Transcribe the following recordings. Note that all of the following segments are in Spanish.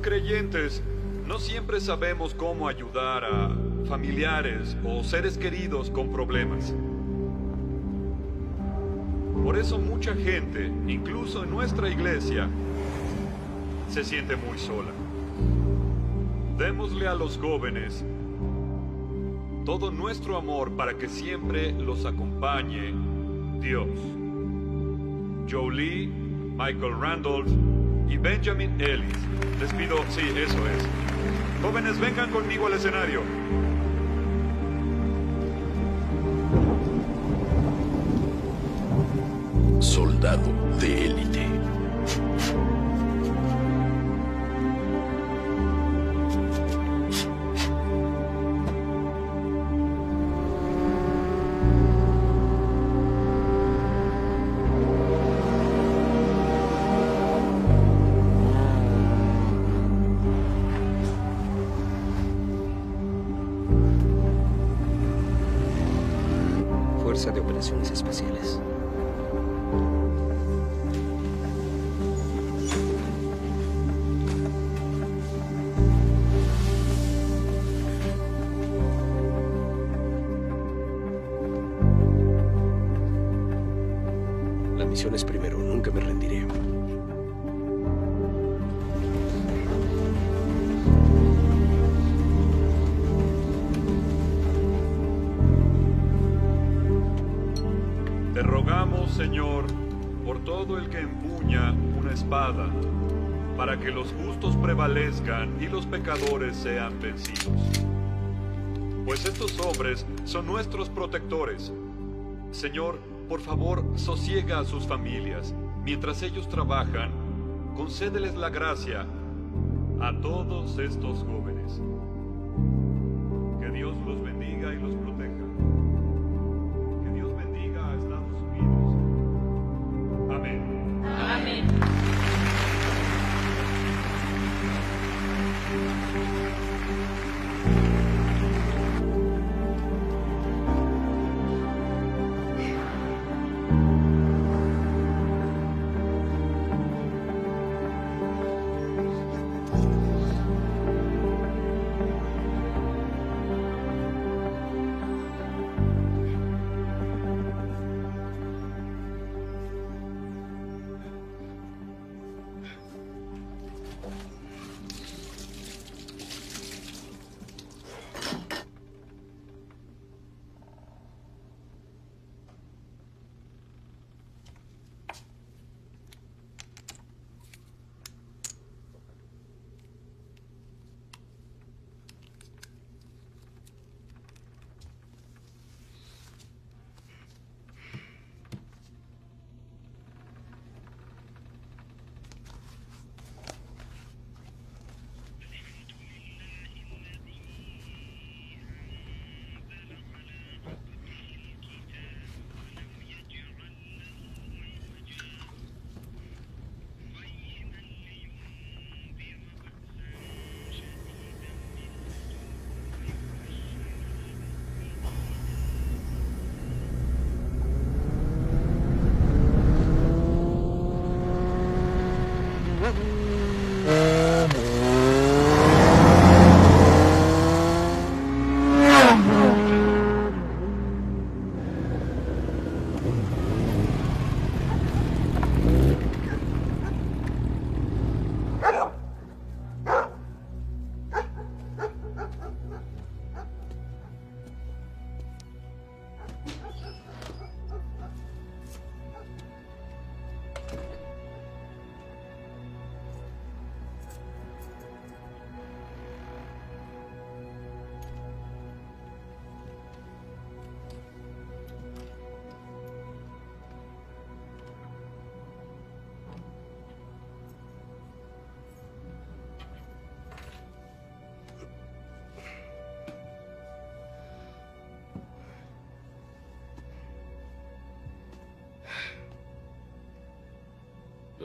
Creyentes no siempre sabemos cómo ayudar a familiares o seres queridos con problemas. Por eso mucha gente, incluso en nuestra iglesia, se siente muy sola. Démosle a los jóvenes todo nuestro amor para que siempre los acompañe Dios. Joe Michael Randolph y Benjamin Ellis. Les pido, sí, eso es. Jóvenes, vengan conmigo al escenario. Soldado de élite. Los pecadores sean vencidos. Pues estos hombres son nuestros protectores. Señor, por favor, sosiega a sus familias. Mientras ellos trabajan, concédeles la gracia a todos estos jóvenes.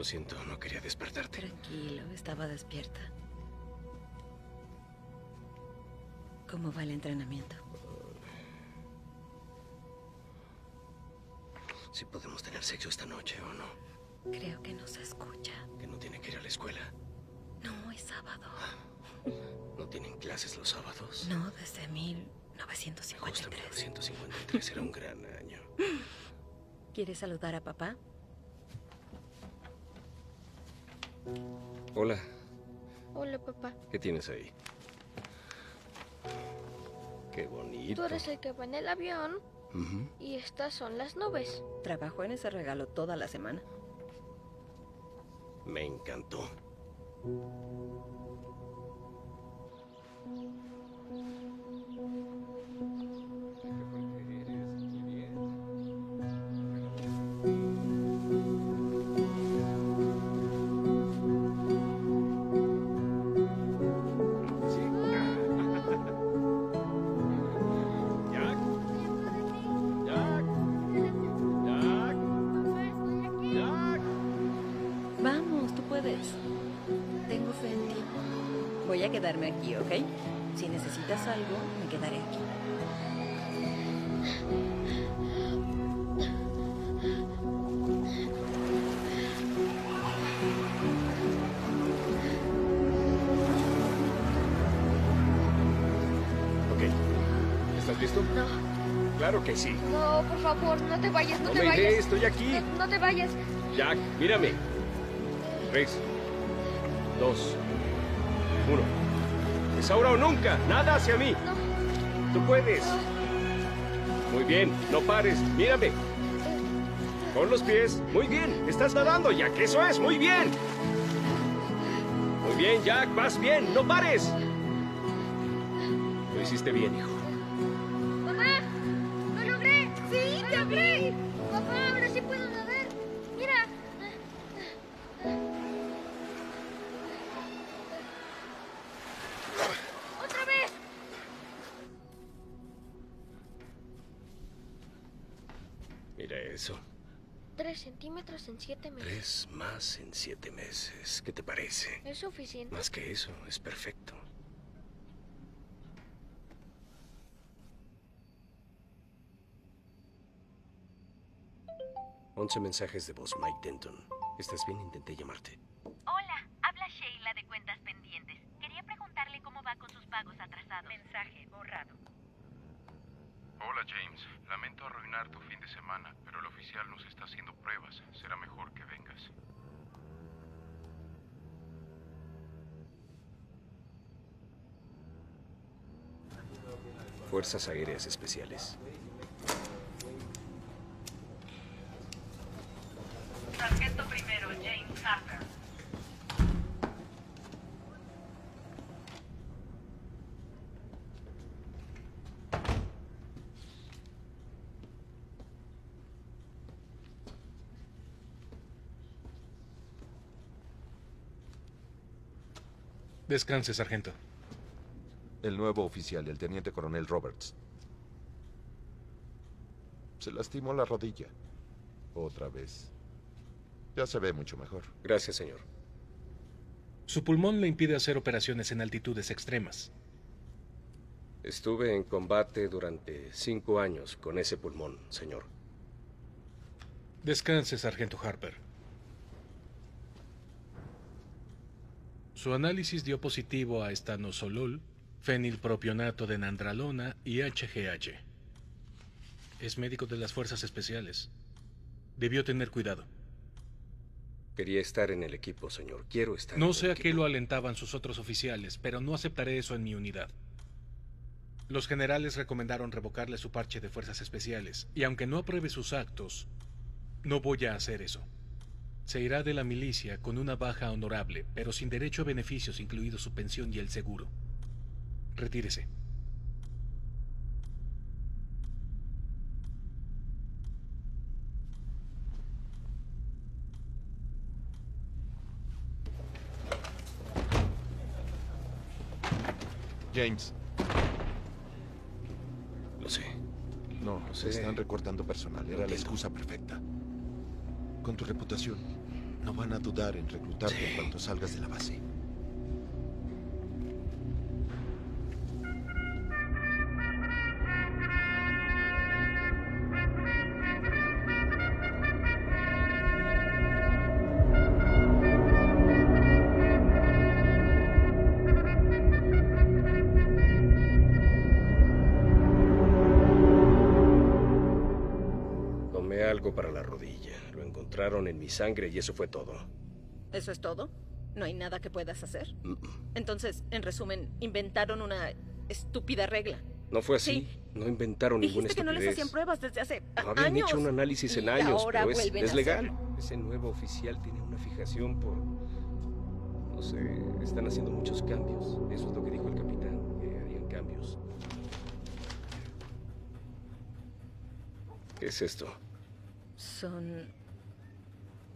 Siento, no quería despertarte. Tranquilo, estaba despierta. ¿Cómo va el entrenamiento? Si podemos tener sexo esta noche o no. Creo que no se escucha. Que no tiene que ir a la escuela. No, es sábado. ¿No tienen clases los sábados? No, desde Justo en 1953. 1953 era un gran año. ¿Quieres saludar a papá? Hola, Hola, papá. ¿qué tienes ahí? Qué bonito. Tú eres el que va en el avión y estas son las nubes. Trabajó en ese regalo toda la semana. Me encantó. Quedarme aquí, ¿ok? Si necesitas algo, me quedaré aquí. Ok. ¿Estás listo? No, Claro que sí. no, por favor, no te vayas, no, No te me vayas. iré, estoy aquí. No, no te vayas. Jack, mírame. Tres, dos, uno. Es ahora o nunca. Nada hacia mí. No, Tú puedes. Muy bien, no pares. Mírame. Con los pies. Muy bien. Estás nadando, Jack. Eso es. Muy bien. Muy bien, Jack. Vas bien. No pares. Lo hiciste bien, hijo. Siete meses. Tres más en siete meses. ¿Qué te parece? ¿Es suficiente? Más que eso, es perfecto. Once mensajes de voz, Mike Denton. ¿Estás bien? Intenté llamarte. Hola, habla Sheila de cuentas pendientes. Quería preguntarle cómo va con sus pagos atrasados. Mensaje borrado. Hola James, lamento arruinar tu fin de semana, pero el oficial nos está haciendo pruebas. Será mejor que vengas. Fuerzas Aéreas Especiales. Sargento primero, James Harper. Descanse, sargento. El nuevo oficial, el teniente coronel Roberts. Se lastimó la rodilla. Otra vez. Ya se ve mucho mejor. Gracias, señor. Su pulmón le impide hacer operaciones en altitudes extremas. Estuve en combate durante cinco años con ese pulmón, señor. Descanse, sargento Harper. Su análisis dio positivo a estanosolol, fenilpropionato de nandralona y HGH. Es médico de las fuerzas especiales. Debió tener cuidado. Quería estar en el equipo, señor. Quiero estar en No el sé a qué lo alentaban sus otros oficiales, pero no aceptaré eso en mi unidad. Los generales recomendaron revocarle su parche de fuerzas especiales, y aunque no apruebe sus actos, no voy a hacer eso. Se irá de la milicia con una baja honorable, pero sin derecho a beneficios, incluido su pensión y el seguro. Retírese. James, Lo sé. no, se están recortando personal. Era la excusa perfecta. Con tu reputación, no van a dudar en reclutarte Sí. en cuanto salgas de la base. Mi sangre y eso fue todo. ¿Eso es todo? ¿No hay nada que puedas hacer? Entonces, en resumen, inventaron una estúpida regla. No fue así. Sí. No inventaron ninguna Dijiste que no les estupidez. hacían pruebas desde hace No habían años. hecho un análisis en Y años, ahora pero es, es legal. Ese nuevo oficial tiene una fijación por... No sé, están haciendo muchos cambios. Eso es lo que dijo el capitán, que harían cambios. ¿Qué es esto? Son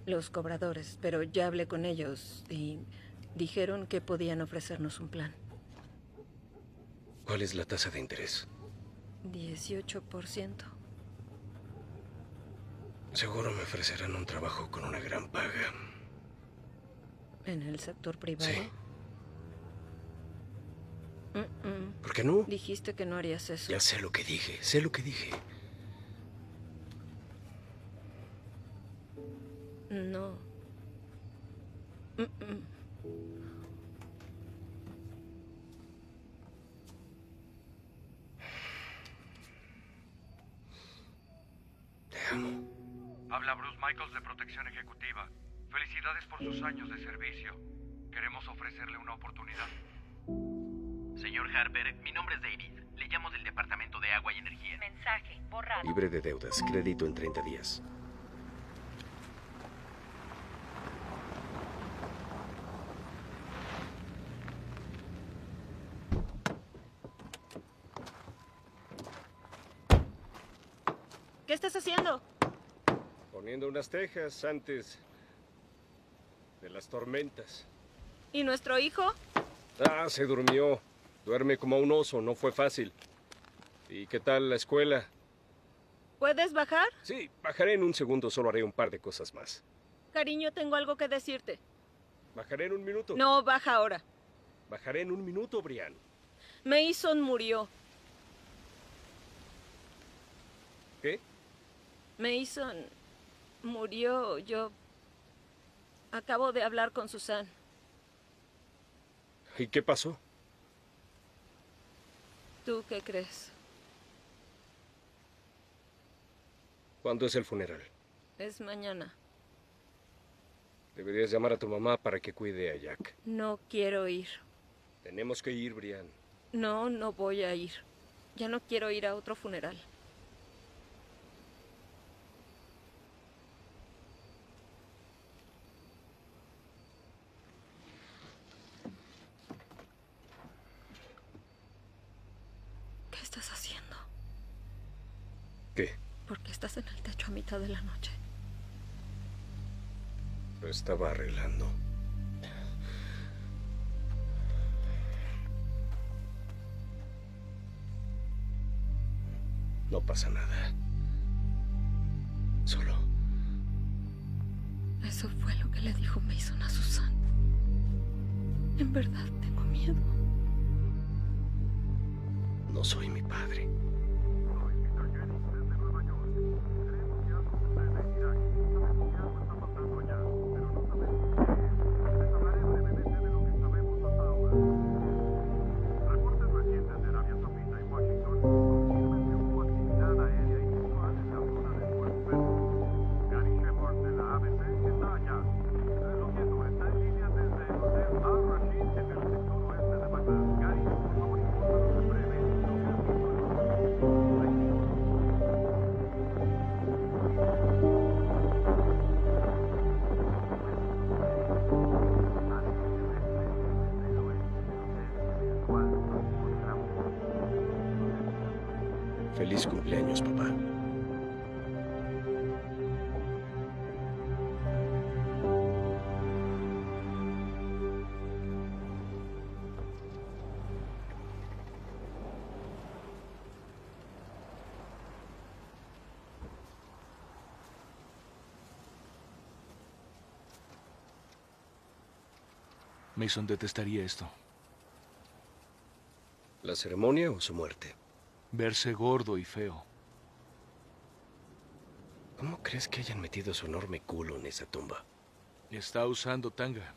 los cobradores, pero ya hablé con ellos y dijeron que podían ofrecernos un plan. ¿Cuál es la tasa de interés? 18%. Seguro me ofrecerán un trabajo con una gran paga. ¿En el sector privado? Sí. ¿Por qué no? Dijiste que no harías eso. Ya sé lo que dije, sé lo que dije. No. Te amo. Habla Bruce Michaels de Protección Ejecutiva. Felicidades por sus años de servicio. Queremos ofrecerle una oportunidad. Señor Harper, mi nombre es David. Le llamo del Departamento de Agua y Energía. Mensaje, borrado. Libre de deudas, crédito en 30 días. ¿Qué estás haciendo? Poniendo unas tejas antes de las tormentas. ¿Y nuestro hijo? Ah, se durmió. Duerme como un oso, no fue fácil. ¿Y qué tal la escuela? ¿Puedes bajar? Sí, bajaré en un segundo, solo haré un par de cosas más. Cariño, tengo algo que decirte. Bajaré en un minuto. No, baja ahora. Bajaré en un minuto, Brian. Mason murió. ¿Qué? Mason murió. Yo acabo de hablar con Susan. ¿Y qué pasó? ¿Tú qué crees? ¿Cuándo es el funeral? Es mañana. Deberías llamar a tu mamá para que cuide a Jack. No quiero ir. Tenemos que ir, Brian. No, no voy a ir. Ya no quiero ir a otro funeral. ¿Qué estás haciendo? ¿Qué? ¿Por qué estás en el techo a mitad de la noche? Lo estaba arreglando. No pasa nada. Solo Eso fue lo que le dijo Mason a Susan. En verdad tengo miedo. no soy mi padre. Mason detestaría esto. ¿La ceremonia o su muerte? Verse gordo y feo. ¿Cómo crees que hayan metido su enorme culo en esa tumba? Está usando tanga.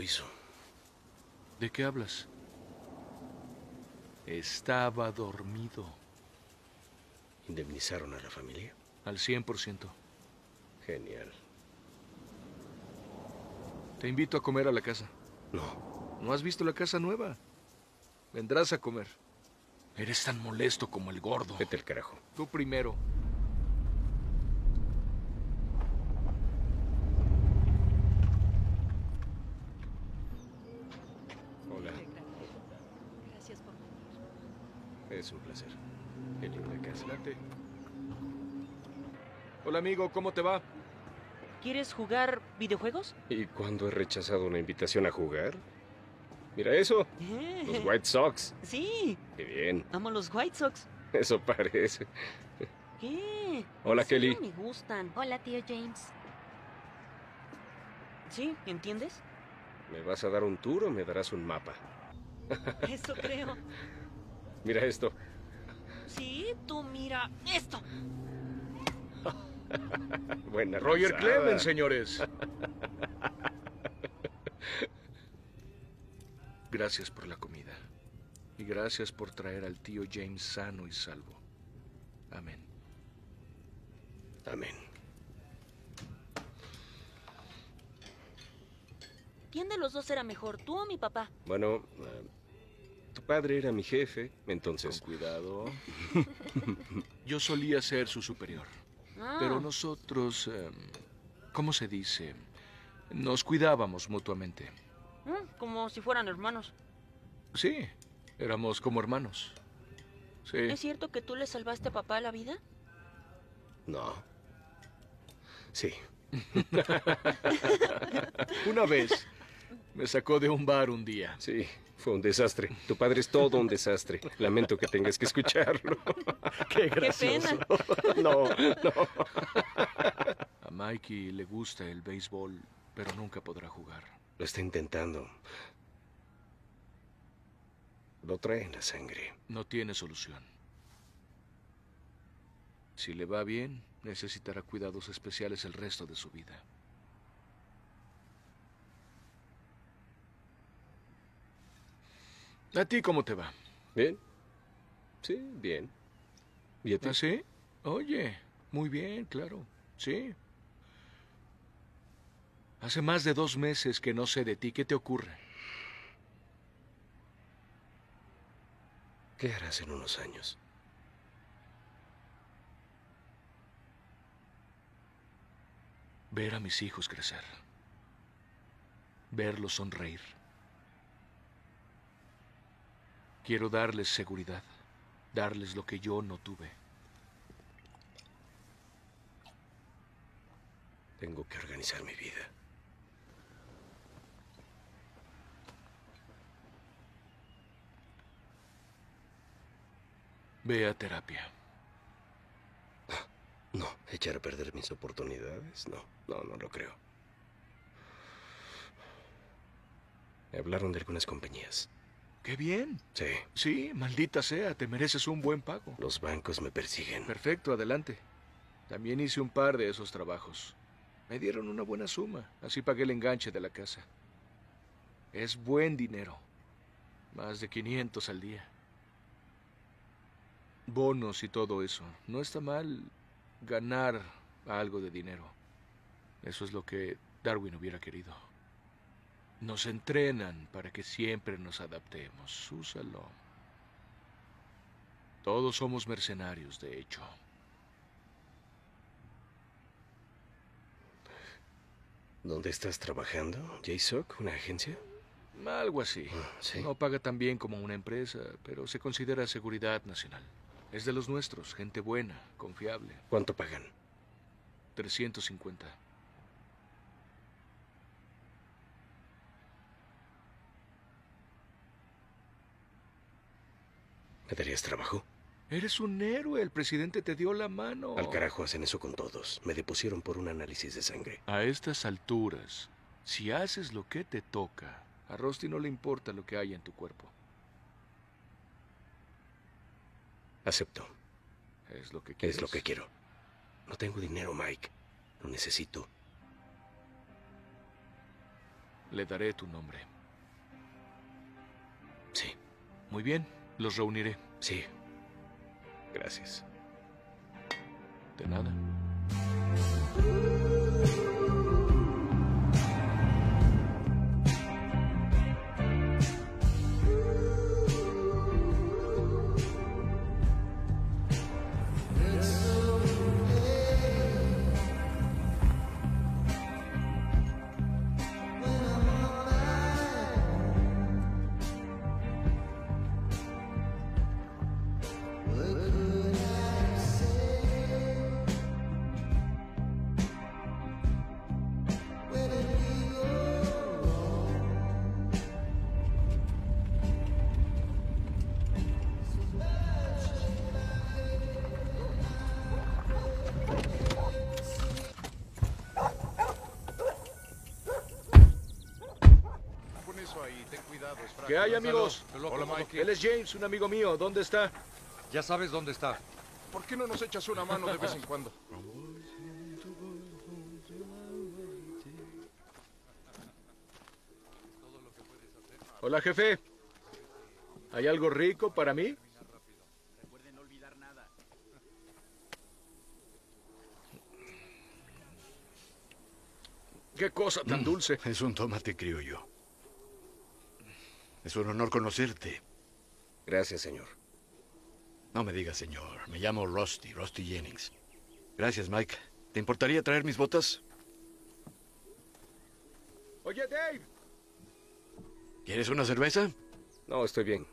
hizo. ¿De qué hablas? Estaba dormido. ¿Indemnizaron a la familia? Al 100%. Genial. Te invito a comer a la casa. No. ¿No has visto la casa nueva? Vendrás a comer. Eres tan molesto como el gordo. Vete al carajo. Tú primero. Hola. Gracias por venir. Es un placer. Qué linda casa. Adelante. Hola amigo, ¿cómo te va? ¿Quieres jugar videojuegos? ¿Y cuándo he rechazado una invitación a jugar? Mira eso. Los White Sox. Sí, Qué bien. amo los White Sox. Eso parece. ¿Qué? Hola, Kelly. Me gustan. Hola, tío James. ¿Sí? ¿Entiendes? ¿Me vas a dar un tour o me darás un mapa? Eso creo. Mira esto. Sí, tú mira esto. Buena Roger. Clemens, señores. Gracias por la comida. Y gracias por traer al tío James sano y salvo. Amén. Amén. ¿Quién de los dos era mejor, tú o mi papá? Bueno, eh, tu padre era mi jefe, entonces... Con cuidado. Yo solía ser su superior. Ah. Pero nosotros, em, ¿cómo se dice? Nos cuidábamos mutuamente. Mm, como si fueran hermanos. Sí, éramos como hermanos. Sí. ¿Es cierto que tú le salvaste a papá la vida? No. Sí. Una vez me sacó de un bar un día. Sí, fue un desastre. Tu padre es todo un desastre. Lamento que tengas que escucharlo. Qué gracioso. No, no. A Mikey le gusta el béisbol, pero nunca podrá jugar. Lo está intentando. Lo trae en la sangre. No tiene solución. Si le va bien, necesitará cuidados especiales el resto de su vida. ¿A ti cómo te va? ¿Bien? Sí, bien. ¿Y a ti? ¿Ah, sí? Oye, muy bien, claro. Sí. Hace más de dos meses que no sé de ti. ¿Qué te ocurre? ¿Qué harás en unos años? Ver a mis hijos crecer. Verlos sonreír. Quiero darles seguridad. Darles lo que yo no tuve. Tengo que organizar mi vida. Ve a terapia. No, echar a perder mis oportunidades. No, no, no lo creo. Me hablaron de algunas compañías. ¡Qué bien! Sí, Sí, maldita sea, te mereces un buen pago. los bancos me persiguen. Perfecto, adelante. También hice un par de esos trabajos. Me dieron una buena suma, así pagué el enganche de la casa. Es buen dinero. Más de 500 al día. Bonos y todo eso. No está mal ganar algo de dinero. Eso es lo que Darwin hubiera querido. Nos entrenan para que siempre nos adaptemos. Úsalo. Todos somos mercenarios, de hecho. ¿Dónde estás trabajando? ¿JSOC? ¿Una agencia? Algo así. Ah, sí. No paga tan bien como una empresa, pero se considera seguridad nacional. Es de los nuestros, gente buena, confiable. ¿Cuánto pagan? 350. ¿Me darías trabajo? Eres un héroe, el presidente te dio la mano. Al carajo hacen eso con todos. Me depusieron por un análisis de sangre. A estas alturas, si haces lo que te toca, a Rusty no le importa lo que hay en tu cuerpo. Acepto. Es lo que quieres. Es lo que quiero. No tengo dinero, Mike. Lo necesito. Le daré tu nombre. Sí. Muy bien, los reuniré. Sí. Gracias. De nada. Hay, amigos? Hola, Mike. Él es James, un amigo mío. ¿Dónde está? Ya sabes dónde está. ¿Por qué no nos echas una mano de vez en cuando? Hola, jefe. ¿Hay algo rico para mí? ¿Qué cosa tan dulce? Es un tomate criollo. Es un honor conocerte. Gracias, señor. No me digas, señor. Me llamo Rusty, Rusty Jennings. Gracias, Mike. ¿Te importaría traer mis botas? Oye, Dave. ¿Quieres una cerveza? No, estoy bien.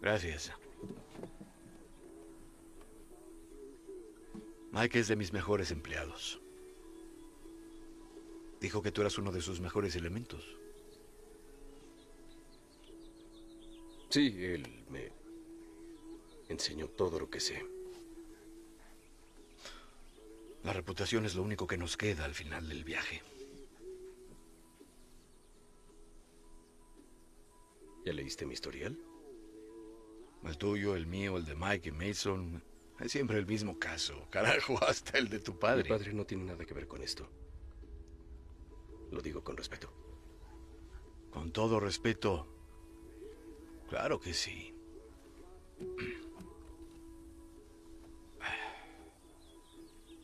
Gracias. Mike es de mis mejores empleados. Dijo que tú eras uno de sus mejores elementos. Sí, él me enseñó todo lo que sé. La reputación es lo único que nos queda al final del viaje. ¿Ya leíste mi historial? El tuyo, el mío, el de Mike y Mason. Es siempre el mismo caso. Carajo, hasta el de tu padre. Mi padre no tiene nada que ver con esto. Lo digo con respeto. Con todo respeto. Claro que sí.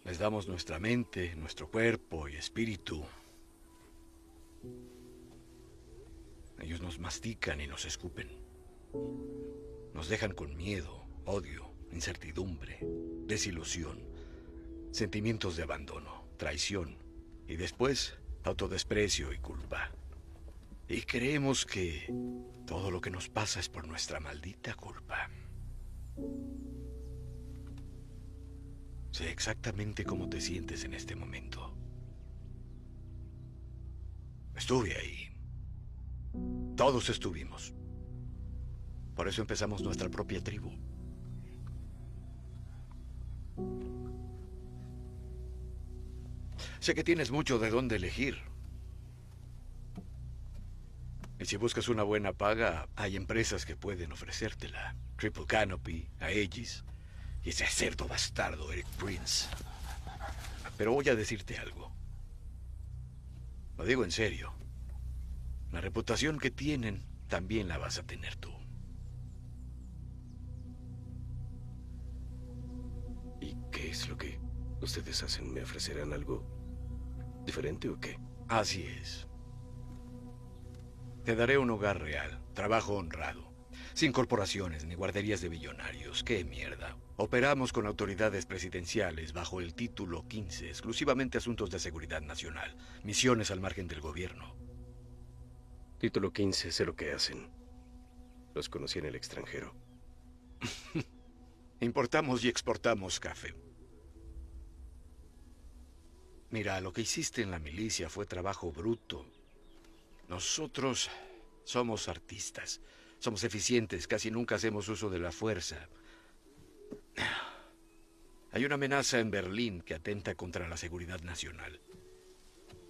Les damos nuestra mente, nuestro cuerpo y espíritu. Ellos nos mastican y nos escupen. Nos dejan con miedo, odio, incertidumbre, desilusión, sentimientos de abandono, traición y después autodesprecio y culpa. Y creemos que todo lo que nos pasa es por nuestra maldita culpa. Sé exactamente cómo te sientes en este momento. Estuve ahí. Todos estuvimos. Por eso empezamos nuestra propia tribu. Sé que tienes mucho de dónde elegir. Y si buscas una buena paga, hay empresas que pueden ofrecértela. Triple Canopy, Aegis y ese cerdo bastardo Eric Prince. Pero voy a decirte algo. Lo digo en serio. La reputación que tienen también la vas a tener tú. ¿Y qué es lo que ustedes hacen? ¿Me ofrecerán algo diferente o qué? Así es. Te daré un hogar real, trabajo honrado, sin corporaciones ni guarderías de billonarios. ¡Qué mierda! Operamos con autoridades presidenciales bajo el título 15, exclusivamente asuntos de seguridad nacional, misiones al margen del gobierno. Título 15, sé lo que hacen. Los conocí en el extranjero. Importamos y exportamos café. Mira, lo que hiciste en la milicia fue trabajo bruto. Nosotros somos artistas. Somos eficientes, casi nunca hacemos uso de la fuerza. Hay una amenaza en Berlín que atenta contra la seguridad nacional.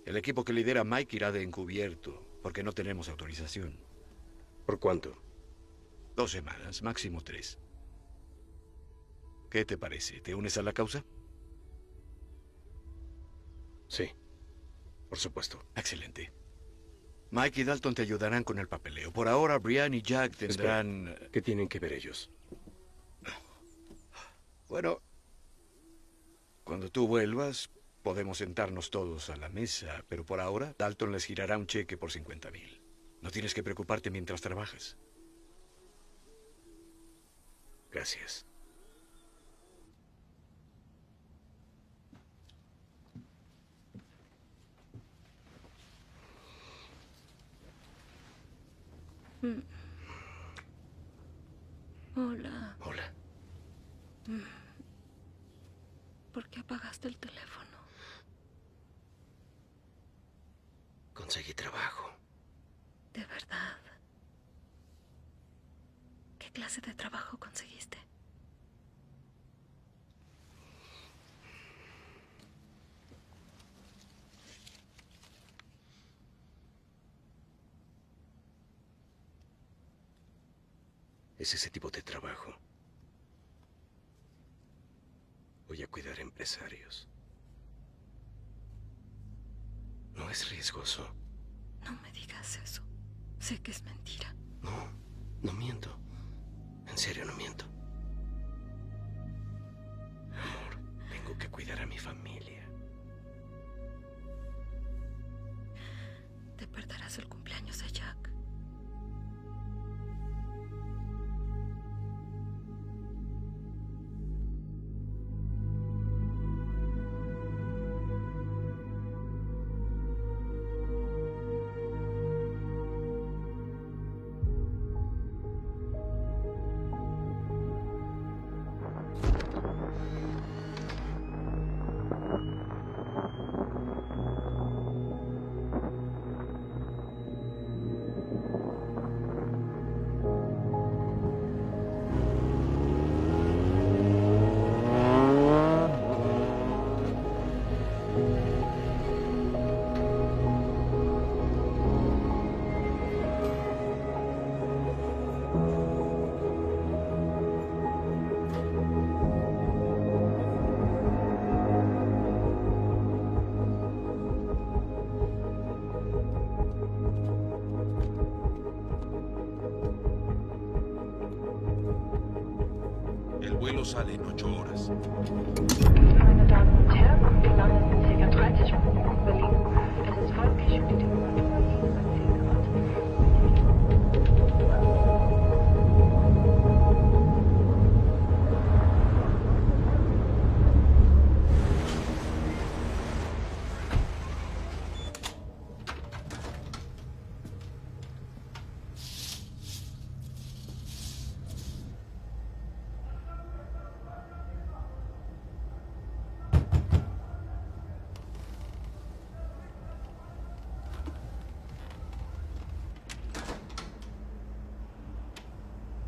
El equipo que lidera Mike irá de encubierto, porque no tenemos autorización. ¿Por cuánto? Dos semanas, máximo tres. ¿Qué te parece? ¿Te unes a la causa? Sí, por supuesto. Excelente. Mike y Dalton te ayudarán con el papeleo. Por ahora, Brian y Jack tendrán... Espera, ¿Qué tienen que ver ellos? Bueno, cuando tú vuelvas, podemos sentarnos todos a la mesa, pero por ahora, Dalton les girará un cheque por 50 mil. No tienes que preocuparte mientras trabajas. Gracias. Hola. Hola. Mm. ¿Por qué apagaste el teléfono? Conseguí trabajo. De verdad. ¿Qué clase de trabajo conseguiste? Es ese tipo de trabajo. Voy a cuidar empresarios. No es riesgoso. No me digas eso. Sé que es mentira. No, no miento. En serio no miento. Amor, tengo que cuidar a mi familia. Te perderás el cumpleaños de Jack.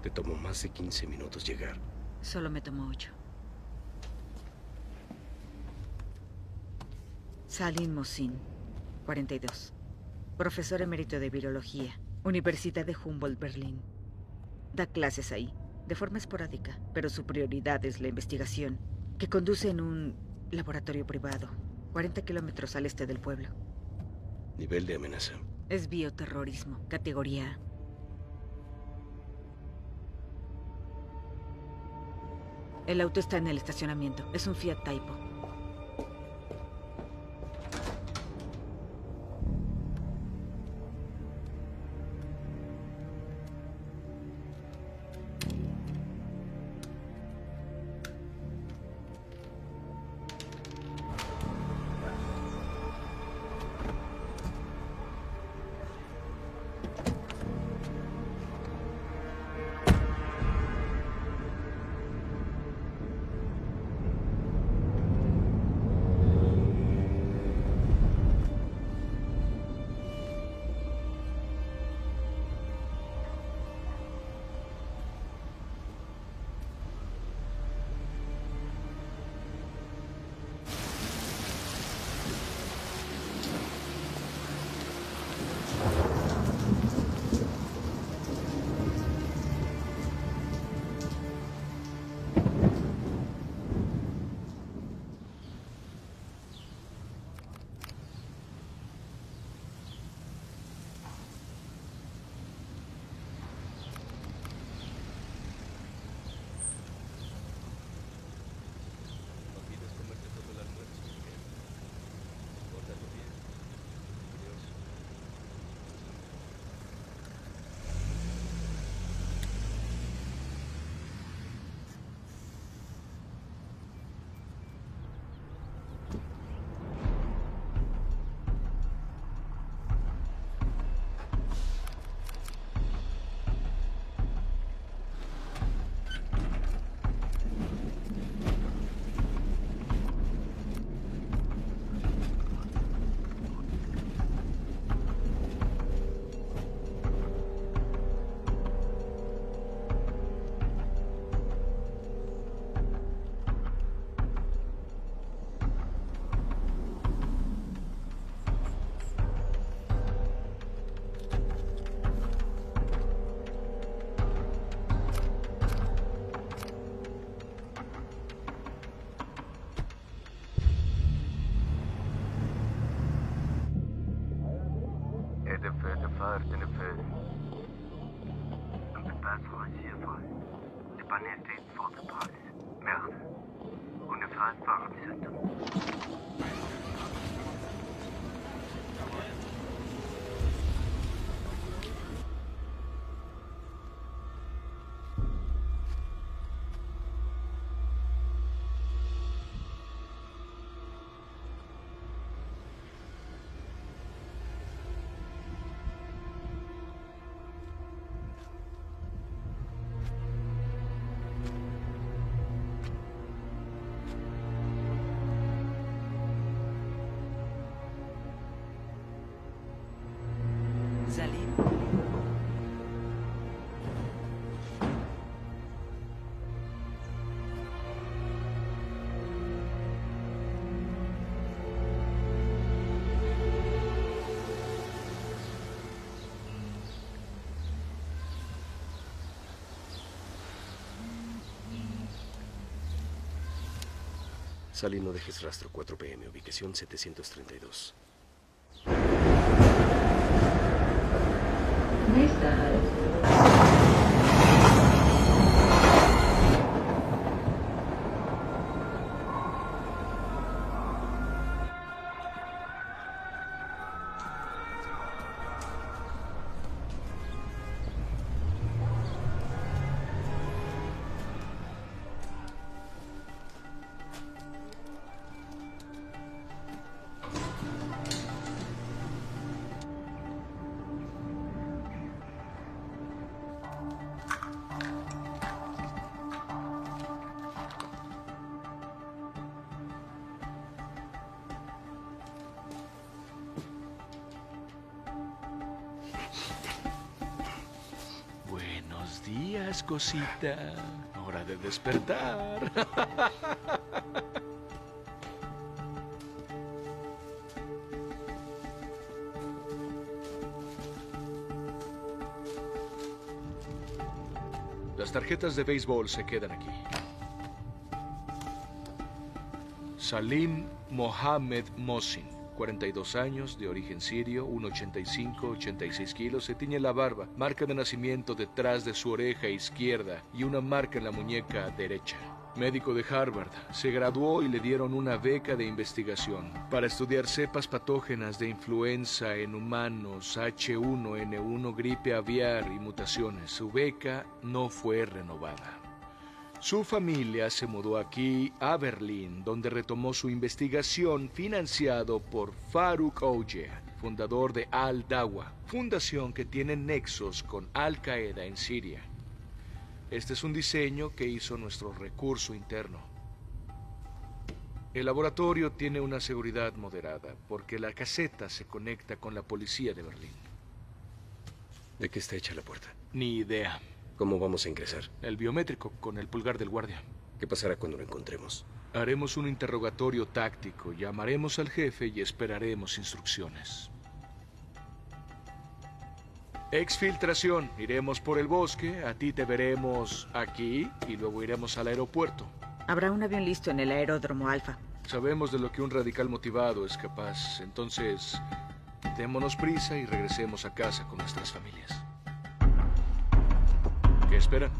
Te tomó más de 15 minutos llegar. Solo me tomó ocho. Salim Mosin, 42. Profesor emérito de virología, Universidad de Humboldt, Berlín. Da clases ahí, de forma esporádica, pero su prioridad es la investigación, que conduce en un laboratorio privado, 40 kilómetros al este del pueblo. Nivel de amenaza. Es bioterrorismo, categoría A. El auto está en el estacionamiento. Es un Fiat Typo. 安放行程。Sally, no dejes rastro 4 pm, ubicación 732. Cosita. Hora de despertar. Las tarjetas de béisbol se quedan aquí. Salim Mohamed Mosin, 42 años, de origen sirio, 1,85, 86 kilos, se tiñe la barba, marca de nacimiento detrás de su oreja izquierda y una marca en la muñeca derecha. Médico de Harvard, se graduó y le dieron una beca de investigación para estudiar cepas patógenas de influenza en humanos, H1N1, gripe aviar y mutaciones. Su beca no fue renovada. Su familia se mudó aquí a Berlín, donde retomó su investigación financiado por Faruk Oje, fundador de Al-Dawa, fundación que tiene nexos con Al-Qaeda en Siria. Este es un diseño que hizo nuestro recurso interno. El laboratorio tiene una seguridad moderada porque la caseta se conecta con la policía de Berlín. ¿De qué está hecha la puerta? Ni idea. ¿Cómo vamos a ingresar? El biométrico con el pulgar del guardia. ¿Qué pasará cuando lo encontremos? Haremos un interrogatorio táctico, llamaremos al jefe y esperaremos instrucciones. Exfiltración. Iremos por el bosque, a ti te veremos aquí y luego iremos al aeropuerto. Habrá un avión listo en el aeródromo Alfa. Sabemos de lo que un radical motivado es capaz, entonces démonos prisa y regresemos a casa con nuestras familias. ¿Qué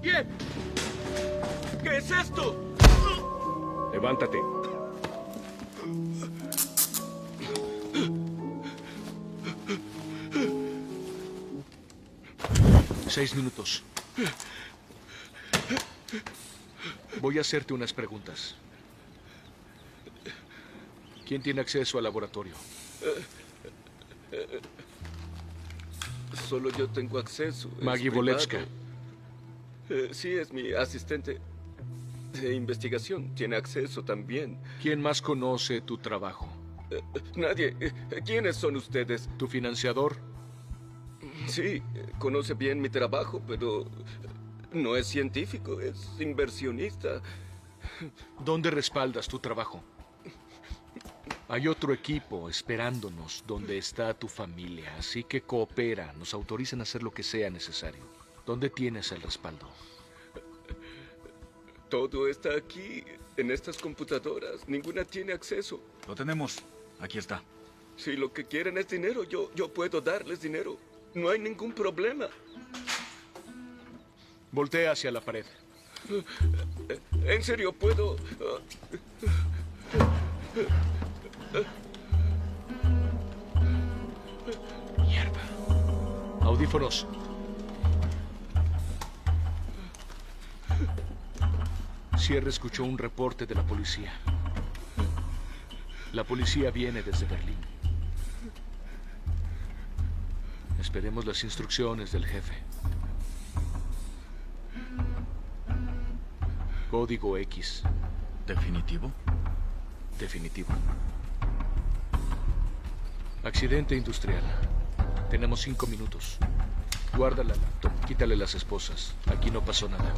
pie! ¿Qué es esto? Levántate. Seis minutos. Voy a hacerte unas preguntas. ¿Quién tiene acceso al laboratorio? Solo yo tengo acceso. es Maggie privado. Eh, sí, es mi asistente de investigación. Tiene acceso también. ¿Quién más conoce tu trabajo? Eh, nadie. Eh, ¿Quiénes son ustedes? ¿Tu financiador? Sí, conoce bien mi trabajo, pero no es científico, es inversionista. ¿Dónde respaldas tu trabajo? Hay otro equipo esperándonos donde está tu familia, así que coopera, nos autorizan a hacer lo que sea necesario. ¿Dónde tienes el respaldo? Todo está aquí, en estas computadoras. Ninguna tiene acceso. Lo tenemos. Aquí está. Si lo que quieren es dinero, yo, yo puedo darles dinero. No hay ningún problema. Voltea hacia la pared. En serio, puedo... Mierda. Audífonos. Sierra escuchó un reporte de la policía. La policía viene desde Berlín. Esperemos las instrucciones del jefe. Código X. ¿Definitivo? Definitivo. Accidente industrial. Tenemos cinco minutos. Guarda la laptop, quítale las esposas. Aquí no pasó nada.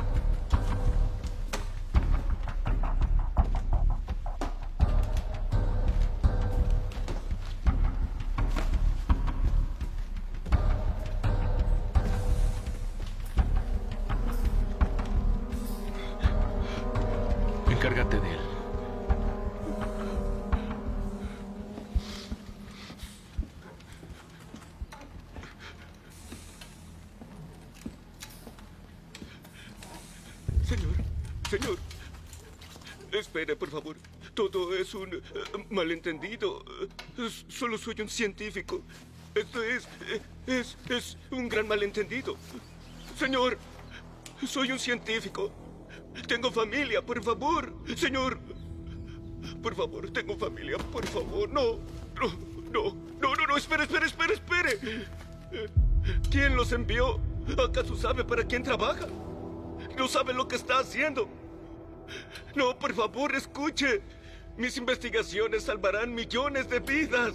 Es un eh, malentendido. Solo soy un científico. Esto es, eh, es, es un gran malentendido. Señor, soy un científico. Tengo familia, por favor. Señor, por favor, tengo familia, por favor. No, no, no, no, no, espere, espere, espere, espere. ¿Quién los envió? ¿Acaso sabe para quién trabaja? No sabe lo que está haciendo. No, por favor, escuche. Mis investigaciones salvarán millones de vidas.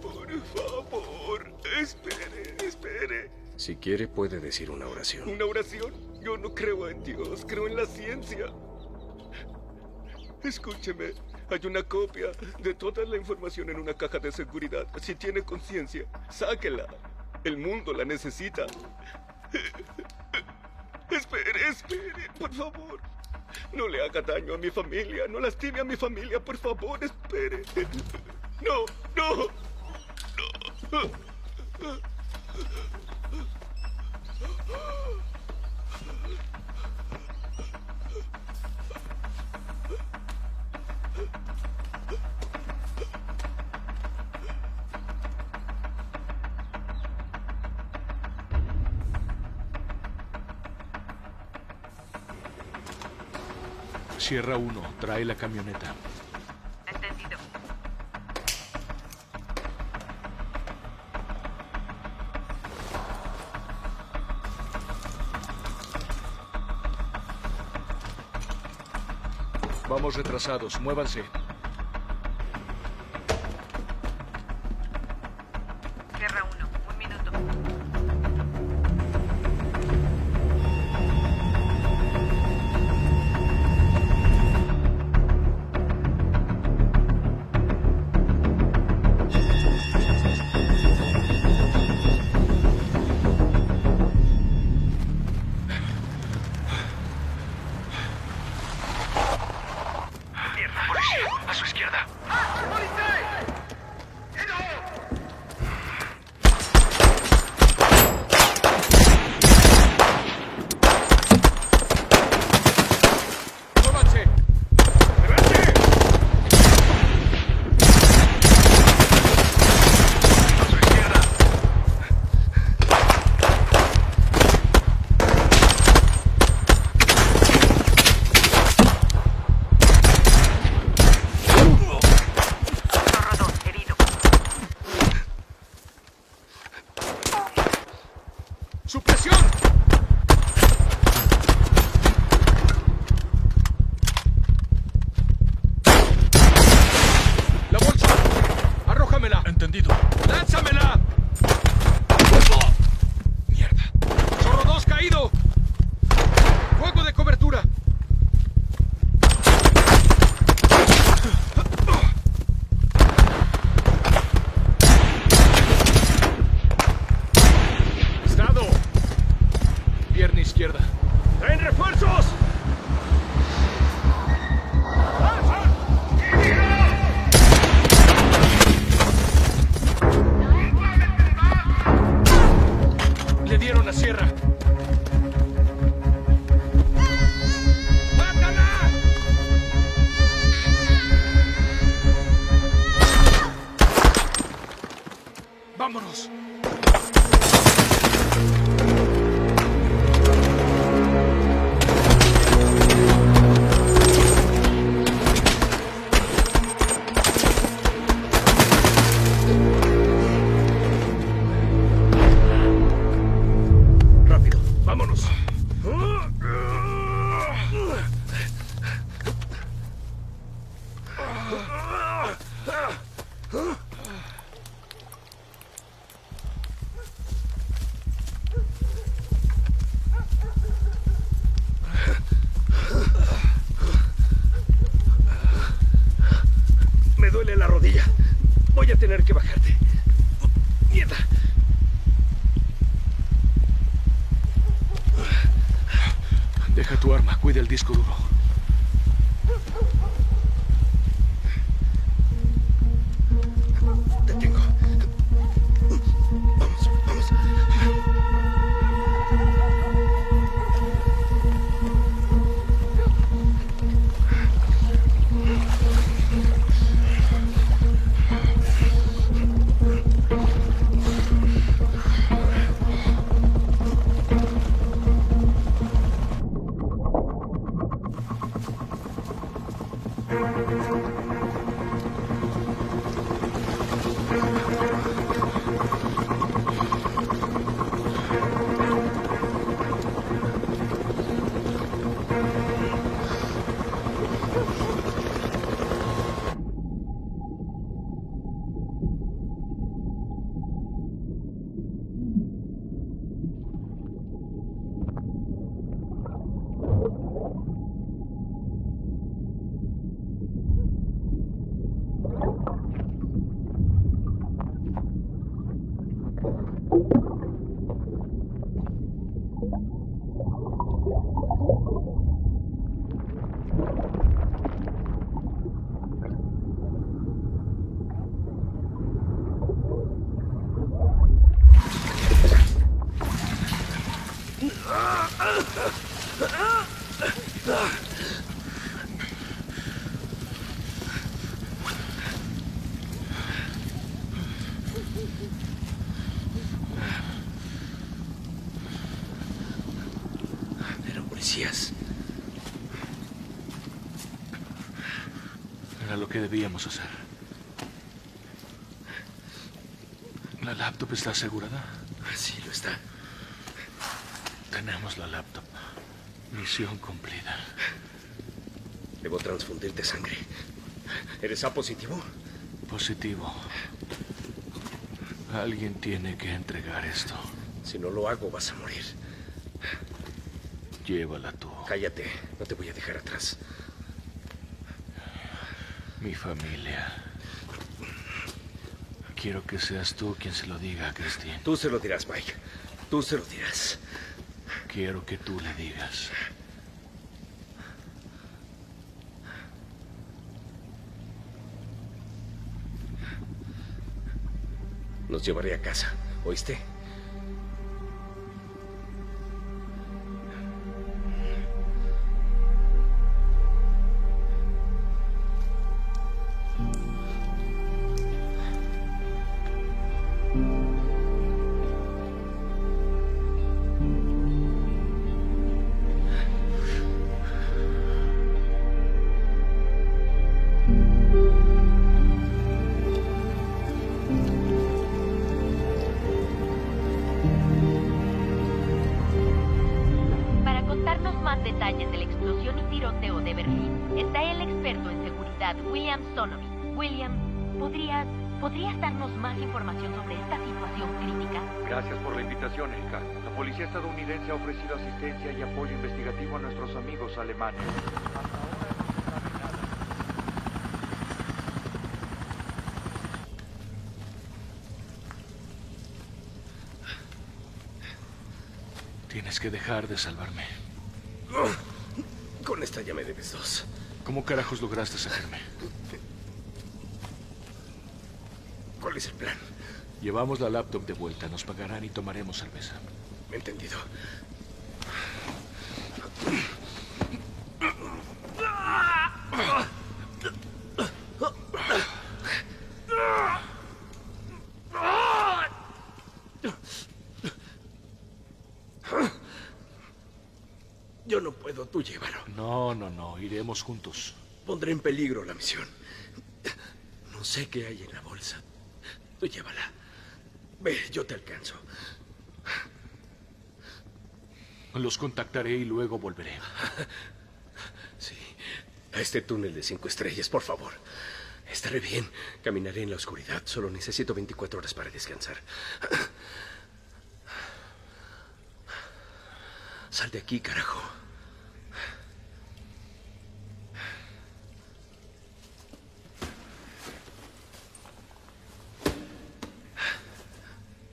Por favor, espere, espere. Si quiere, puede decir una oración. ¿Una oración? Yo no creo en Dios, creo en la ciencia. Escúcheme, hay una copia de toda la información en una caja de seguridad. Si tiene conciencia, sáquela. El mundo la necesita. Espere, espere, por favor. No le haga daño a mi familia, no lastime a mi familia, por favor, espere. No, no, no. Sierra 1, trae la camioneta. Entendido. Vamos retrasados, muévanse. Debíamos hacer. ¿La laptop está asegurada? Sí, lo está. Tenemos la laptop. Misión cumplida. Debo transfundirte sangre. ¿Eres A positivo? Positivo. Alguien tiene que entregar esto. Si no lo hago, vas a morir. Llévala tú. Cállate, no te voy a dejar atrás. Mi familia. Quiero que seas tú quien se lo diga a Christine. Tú se lo dirás, Mike. Tú se lo dirás. Quiero que tú le digas. Nos llevaré a casa, ¿oíste? Alemanes. Tienes que dejar de salvarme. Con esta ya me debes dos. ¿Cómo carajos lograste sacarme? ¿Cuál es el plan? Llevamos la laptop de vuelta, nos pagarán y tomaremos cerveza. Entendido. Yo no puedo, tú llévalo. No, no, no, iremos juntos. Pondré en peligro la misión. No sé qué hay en la bolsa. Tú llévala. Ve, yo te alcanzo. Los contactaré y luego volveré. Sí. A este túnel de cinco estrellas, por favor. Estaré bien. Caminaré en la oscuridad. Solo necesito 24 horas para descansar. Sal de aquí, carajo.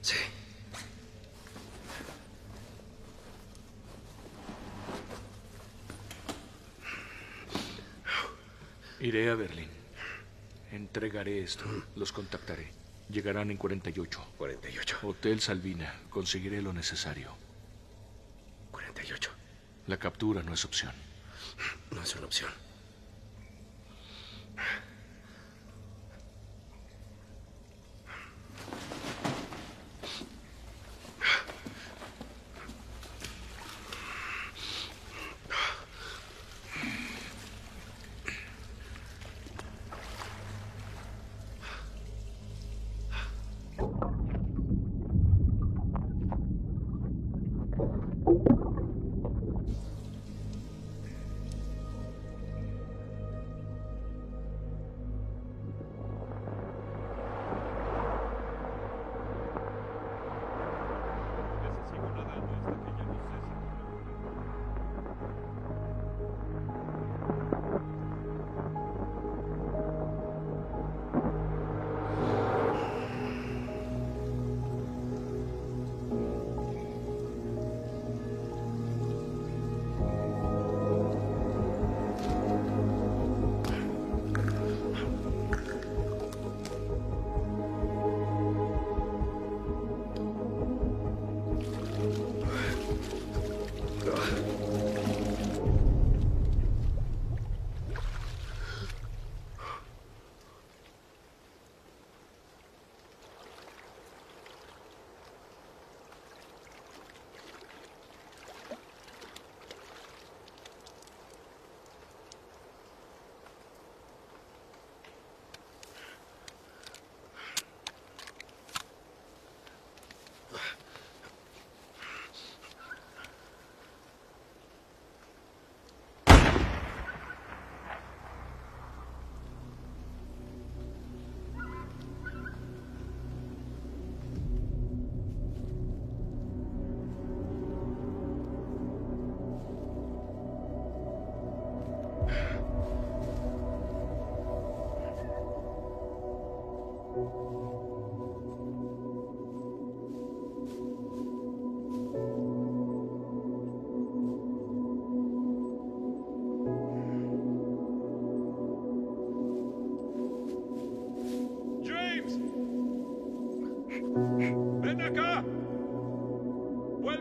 Sí. Iré a Berlín. Entregaré esto. Los contactaré. Llegarán en 48. 48. Hotel Salvina. Conseguiré lo necesario. 48. La captura no es opción. No es una opción.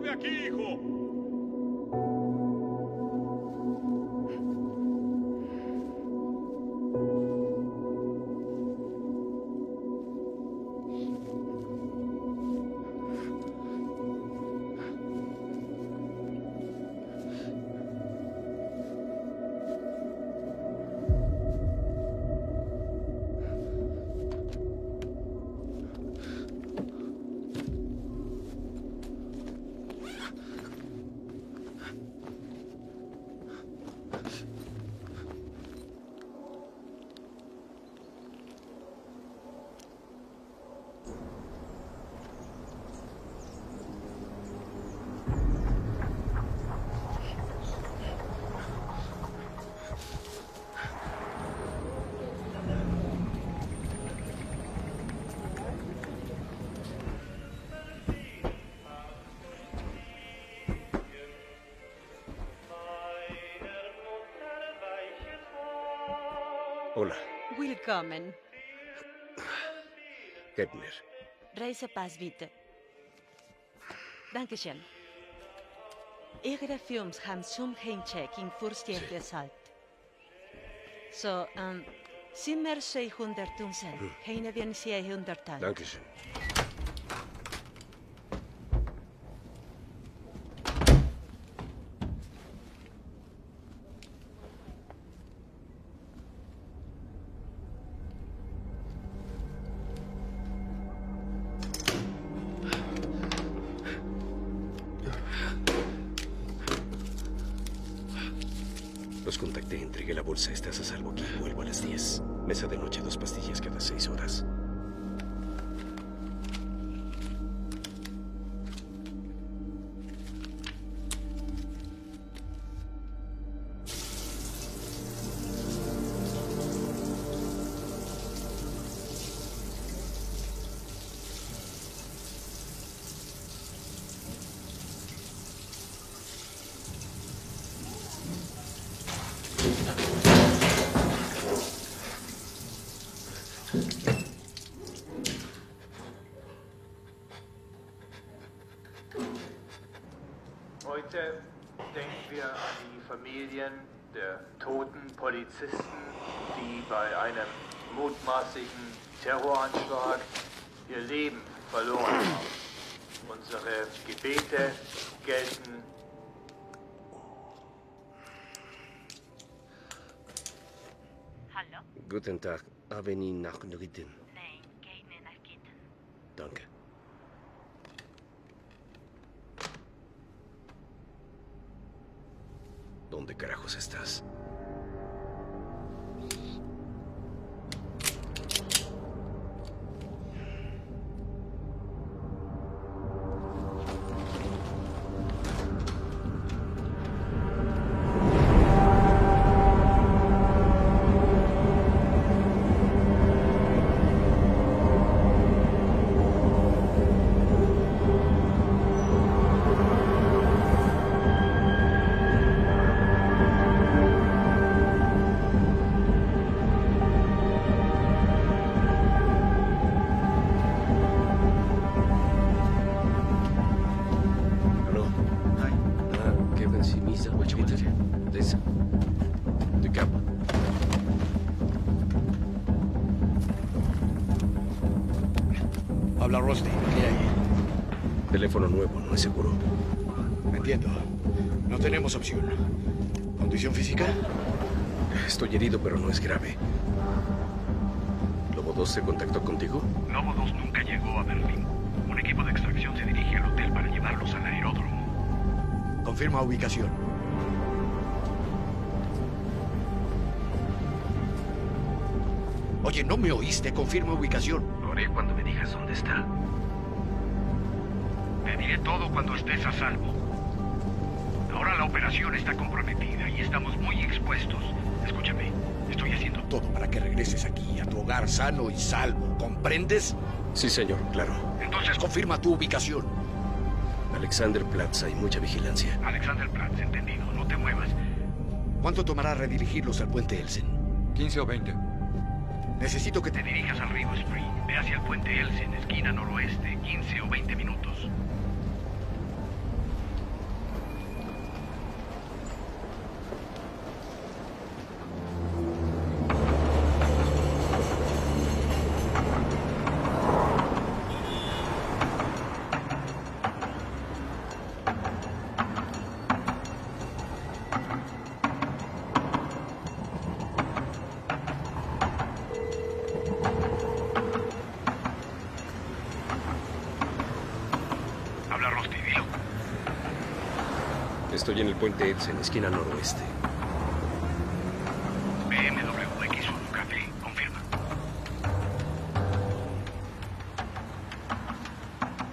Vuelve aquí, hijo. Hola, Willkommen. Kepler. Reisepass bitte. Dankeschön. Ihre Films haben zum Heimchecking Furstjäger Salt. So, ähm, Zimmer 610. Hm. Keine werden 600 Dankeschön. Polizisten, die bei einem mutmaßlichen Terroranschlag ihr Leben verloren haben. Unsere Gebete gelten Hallo? Guten Tag, haben Sie Nachrichten? Nein, keine Nachrichten. Danke. ¿Dónde carajos estás? Es seguro. Entiendo. No tenemos opción. ¿Condición física? Estoy herido, pero no es grave. ¿Lobo 2 se contactó contigo? Novo 2 nunca llegó a Berlín. Un equipo de extracción se dirige al hotel para llevarlos al aeródromo. Confirma ubicación. Oye, ¿no me oíste? Confirma ubicación. Lo haré cuando me digas dónde está. Diré todo cuando estés a salvo. Ahora la operación está comprometida y estamos muy expuestos. Escúchame, estoy haciendo Todo para que regreses aquí, a tu hogar sano y salvo. ¿Comprendes? Sí, señor, claro. Entonces confirma tu ubicación. Alexander Platz, hay mucha vigilancia. Alexander Platz, entendido. No te muevas. ¿Cuánto tomará redirigirlos al puente Elsen? 15 o 20. Necesito que Te te... dirijas al río Spring. Ve hacia el puente Elsen, esquina noroeste. 15 o 20 minutos. En esquina noroeste. BMW X1 Café, confirma.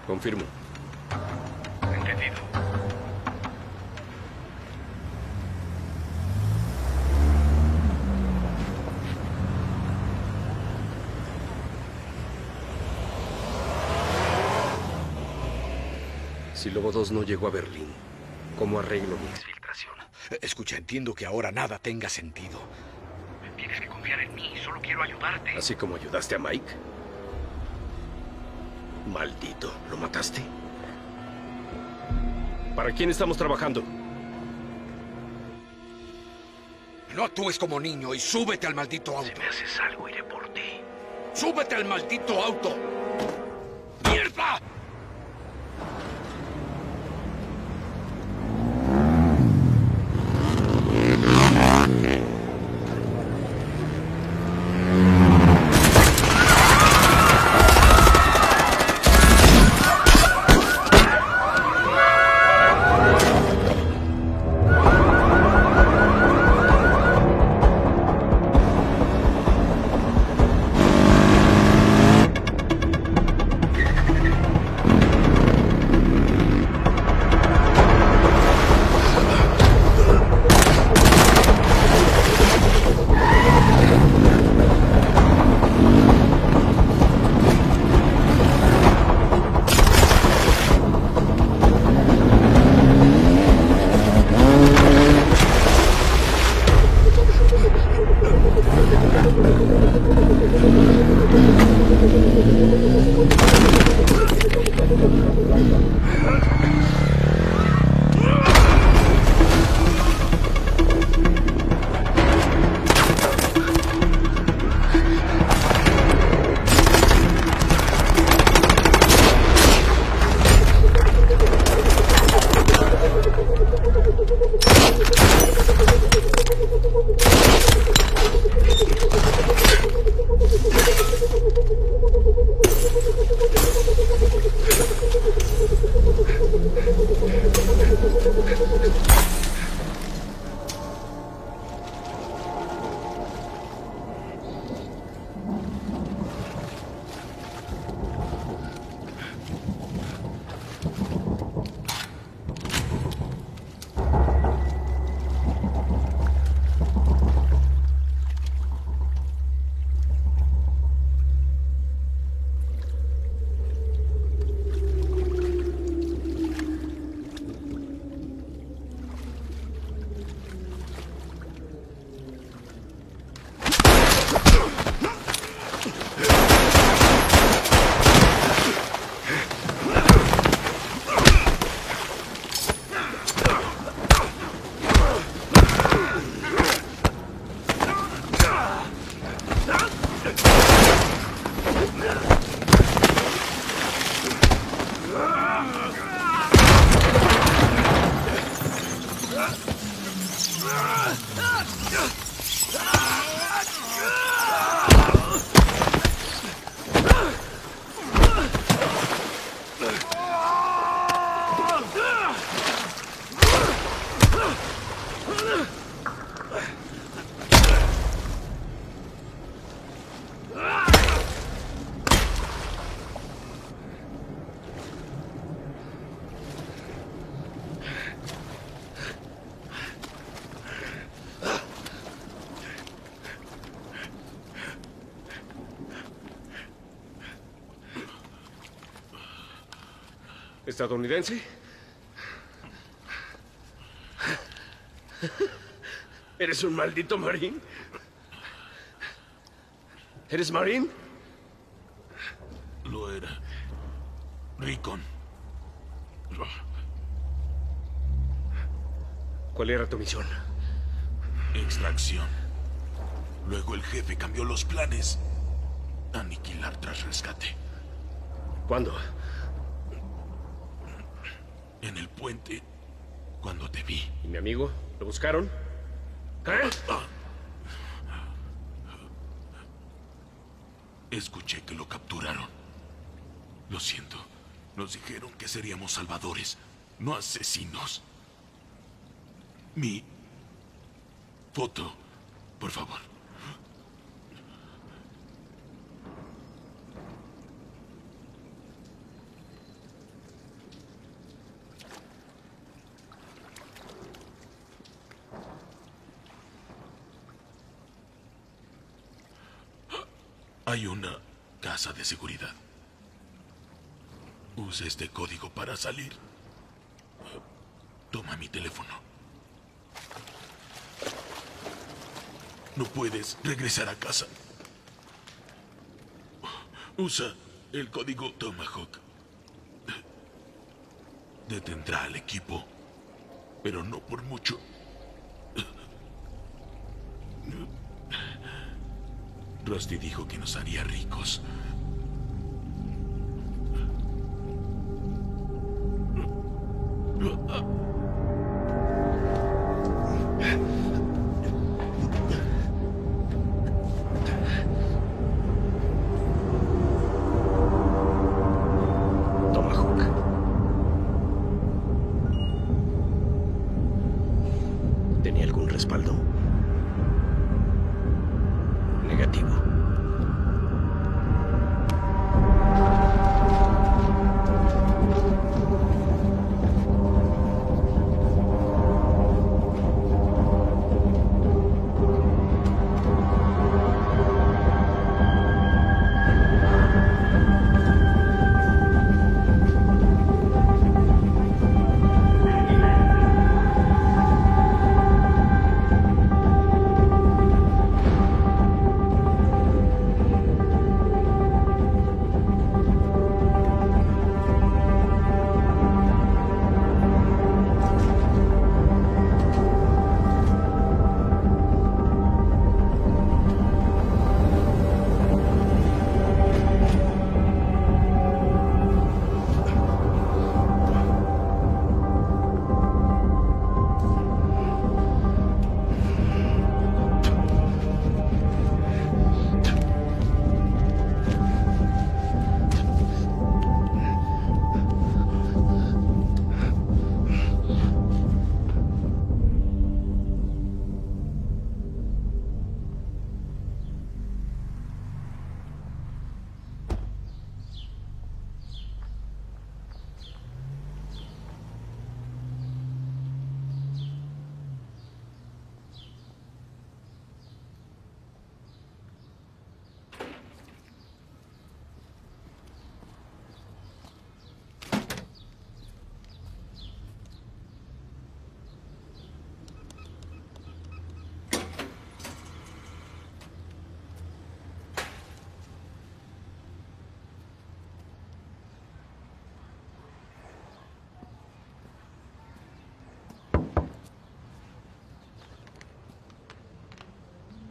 Confirmo. Entendido. Si Lobo 2 no llegó a Berlín, ¿cómo arreglo mi? Escucha, entiendo que ahora nada tenga sentido. Tienes que confiar en mí, solo quiero ayudarte. Así como ayudaste a Mike. Maldito, ¿lo mataste? ¿Para quién estamos trabajando? No actúes como niño y súbete al maldito auto. Si me haces algo, iré por ti. ¡Súbete al maldito auto! ¿Estadounidense? ¿Eres un maldito marín? ¿Eres marín? Lo era. Ricon. ¿Cuál era tu misión? Extracción. Luego el jefe cambió los planes. Aniquilar tras rescate. ¿Cuándo? En el puente. Cuando te vi. ¿Y mi amigo? ¿Lo buscaron? ¿Eh? Escuché que lo capturaron. Lo siento. Nos dijeron que seríamos salvadores, no asesinos. mi foto, por favor. Hay una casa de seguridad. Use este código para salir. Toma mi teléfono. No puedes regresar a casa. Usa el código Tomahawk. Detendrá al equipo, pero no por mucho. Rusty dijo que nos haría ricos.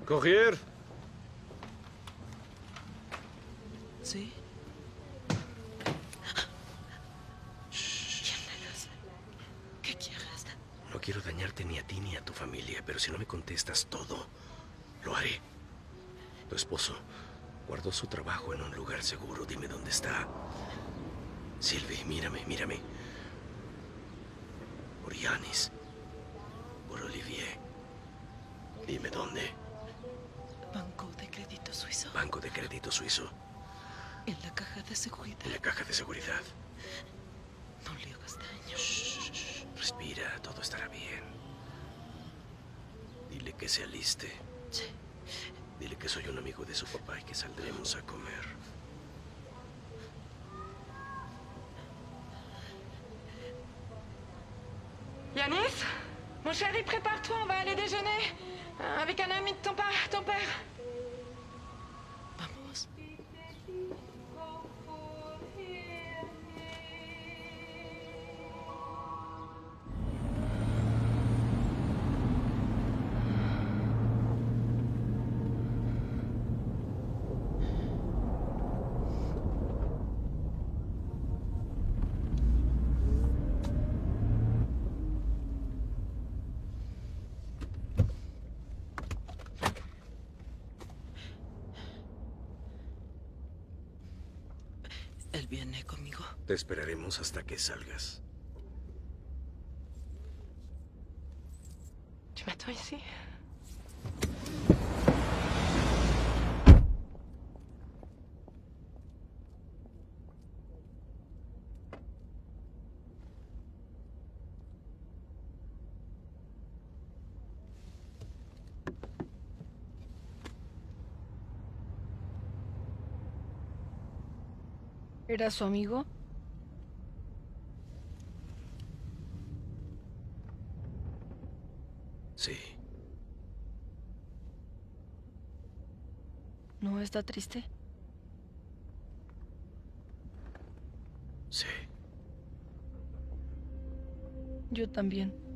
Courier. ¿Sí? ¿Qué quieres? No quiero dañarte ni a ti ni a tu familia, pero si no me contestas todo, lo haré. Tu esposo guardó su trabajo en un lugar seguro. Dime dónde está. Sylvie, mírame, mírame. Por Yanis. Por Olivier. Dime dónde. Banco de crédito suizo. En la caja de seguridad. En la caja de seguridad. No le hagas daño. Respira, todo estará bien. Dile que se aliste. Sí. Dile que soy un amigo de su papá y que saldremos a comer. Te esperaremos hasta que salgas. Ay, sí. ¿Era su amigo? Sí. ¿No está triste? Sí. Yo también.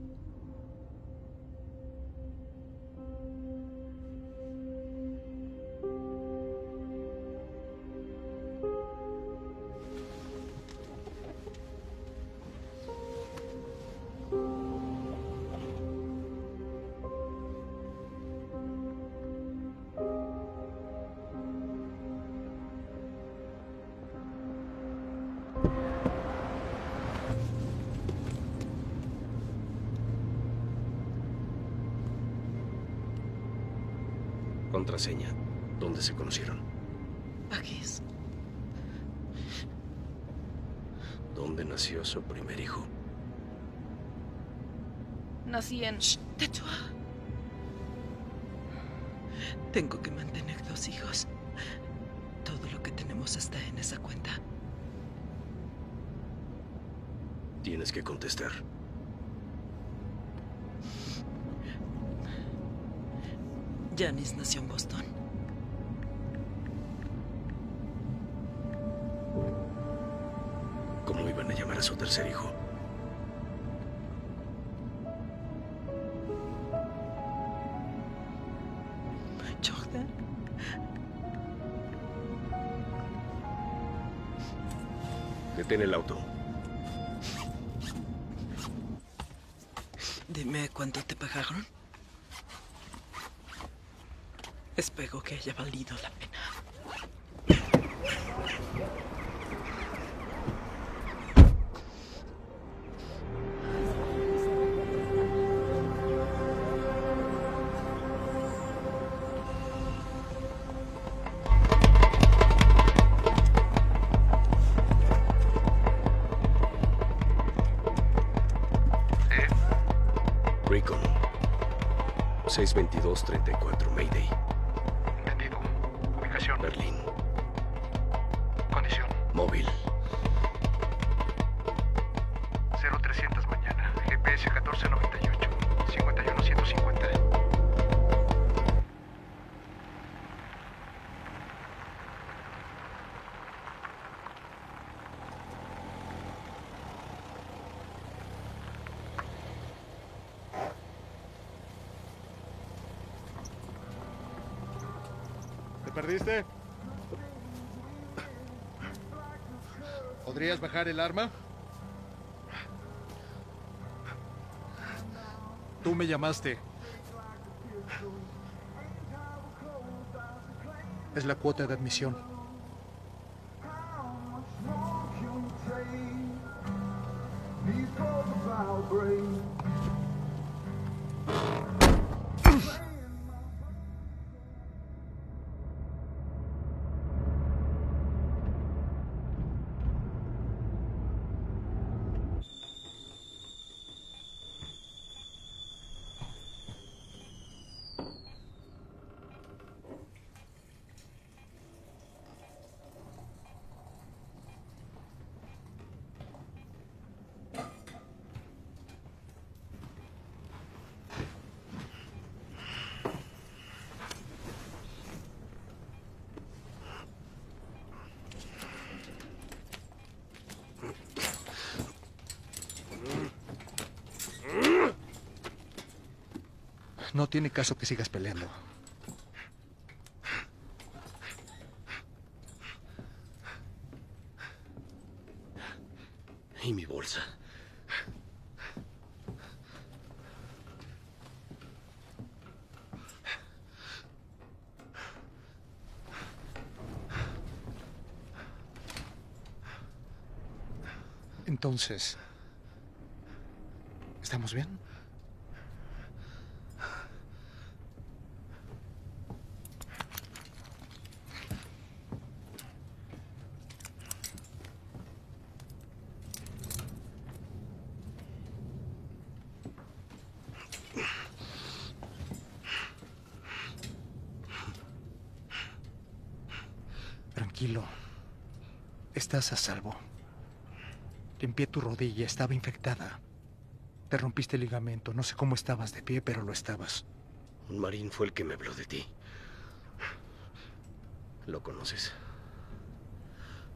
Contraseña. ¿Dónde se conocieron? Paquis. ¿Dónde nació su primer hijo? Nací en... Tetsuo. Tengo que mantener dos hijos. Todo lo que tenemos está en esa cuenta. Tienes que contestar. Janice nació en Boston. ¿Cómo iban a llamar a su tercer hijo? Haya valido la perdiste? ¿Podrías bajar el arma? Tú me llamaste. Es la cuota de admisión. Tiene caso que sigas peleando. ¿Y mi bolsa? Entonces, ¿estamos bien? Tranquilo. Estás a salvo. Limpié tu rodilla, estaba infectada. Te rompiste el ligamento. No sé cómo estabas de pie, pero lo estabas. Un marín fue el que me habló de ti. ¿Lo conoces?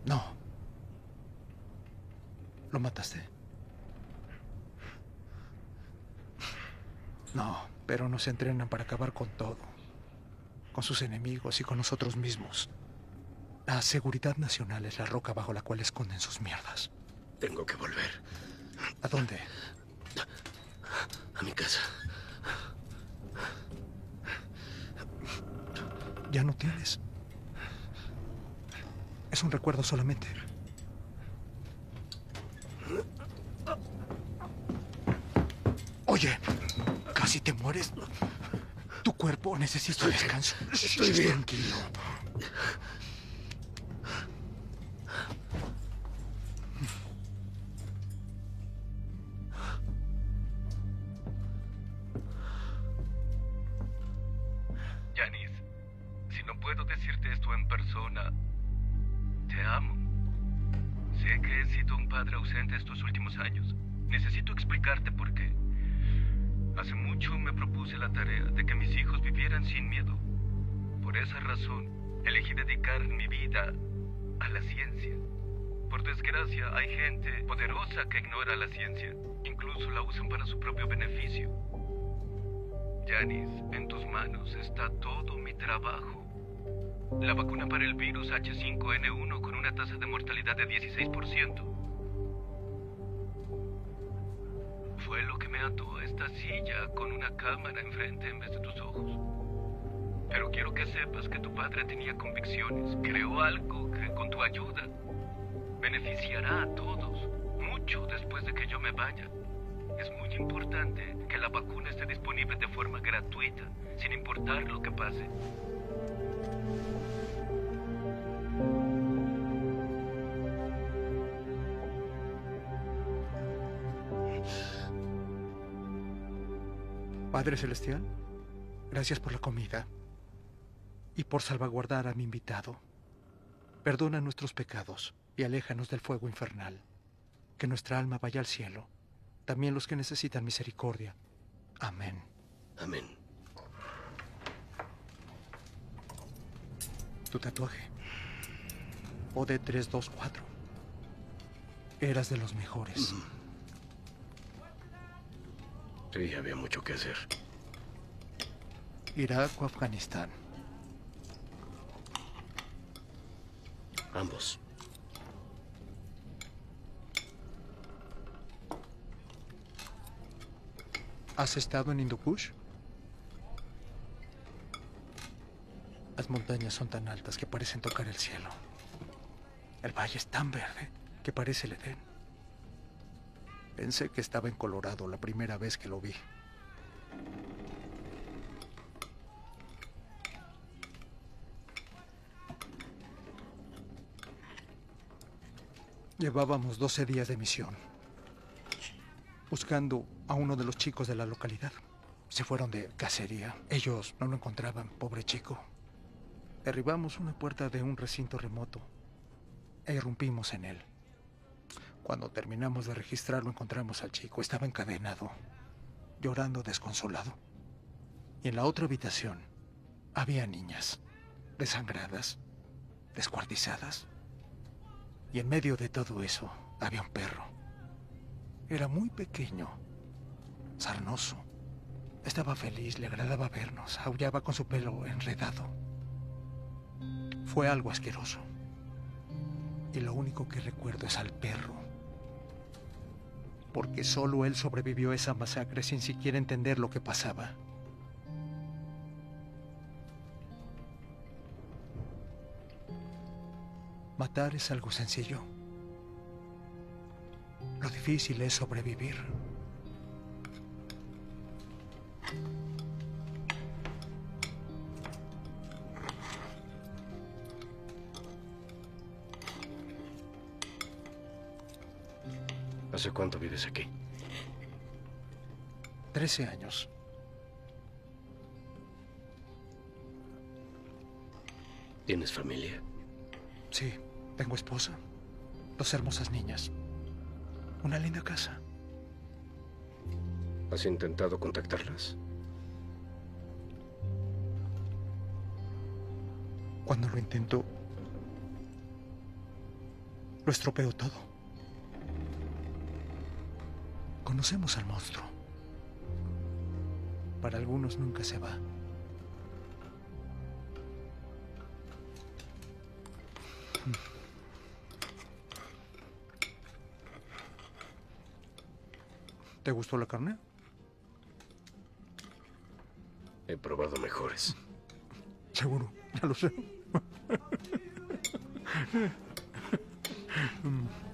No. ¿Lo mataste? No, pero nos entrenan para acabar con todo. Con sus enemigos y con nosotros mismos. La seguridad nacional es la roca bajo la cual esconden sus mierdas. Tengo que volver. ¿A dónde? A mi casa. Ya no tienes. Es un recuerdo solamente. Oye, casi te mueres. Tu cuerpo necesita descanso. estoy bien. Tranquilo. Convicciones. Creó algo que con tu ayuda beneficiará a todos, mucho después de que yo me vaya. Es muy importante que la vacuna esté disponible de forma gratuita, sin importar lo que pase. Padre Celestial, gracias por la comida y por salvaguardar a mi invitado. Perdona nuestros pecados y aléjanos del fuego infernal. Que nuestra alma vaya al cielo, también los que necesitan misericordia. Amén. Amén. Tu tatuaje. OD 324. Eras de los mejores. Sí, había mucho que hacer. Irak o Afganistán. Ambos. ¿Has estado en Hindukush? Las montañas son tan altas que parecen tocar el cielo. El valle es tan verde que parece el. Pensé que estaba en Colorado la primera vez que lo vi. Llevábamos 12 días de misión, buscando a uno de los chicos de la localidad. Se fueron de cacería. Ellos no lo encontraban, pobre chico. Derribamos una puerta de un recinto remoto e irrumpimos en él. Cuando terminamos de registrarlo encontramos al chico. Estaba encadenado, llorando desconsolado. Y en la otra habitación había niñas, desangradas, descuartizadas. Y en medio de todo eso había un perro. Era muy pequeño, sarnoso. Estaba feliz, le agradaba vernos, aullaba con su pelo enredado. Fue algo asqueroso. Y lo único que recuerdo es al perro. Porque solo él sobrevivió a esa masacre sin siquiera entender lo que pasaba. Matar es algo sencillo. Lo difícil es sobrevivir. ¿Hace cuánto vives aquí? Trece años. ¿Tienes familia? Sí, tengo esposa, dos hermosas niñas, una linda casa. ¿Has intentado contactarlas? Cuando lo intento, lo estropeo todo. Conocemos al monstruo. Para algunos nunca se va. ¿Te gustó la carne? He probado mejores. Seguro, ya lo sé.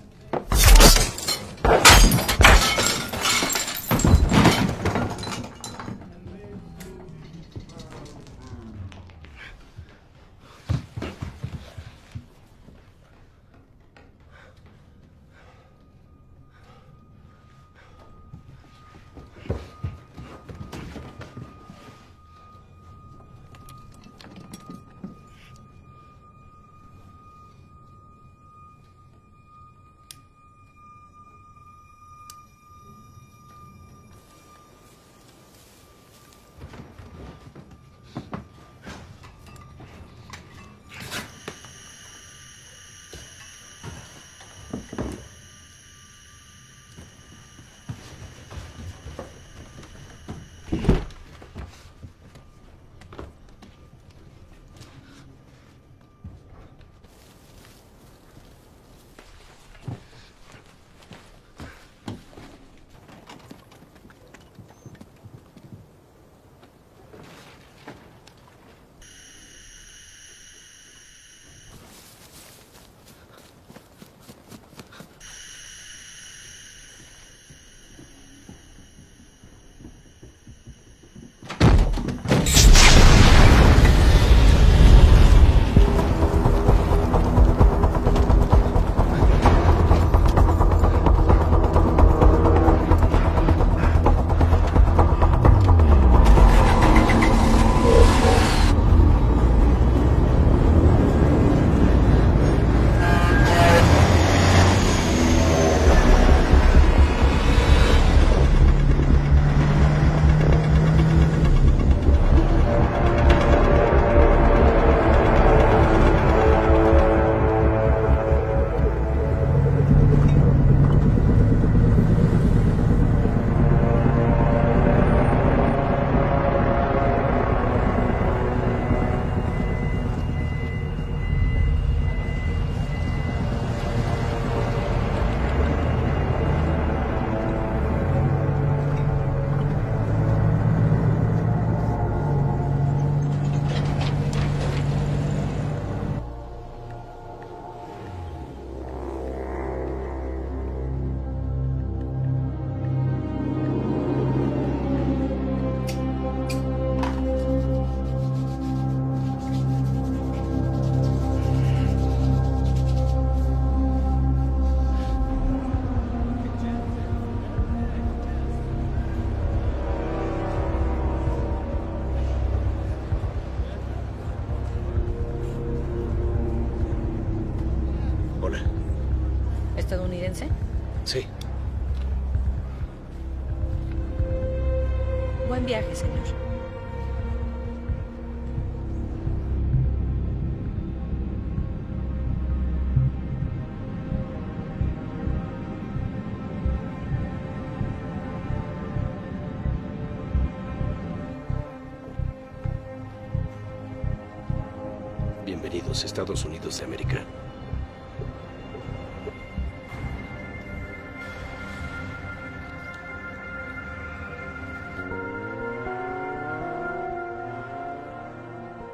A Estados Unidos de América.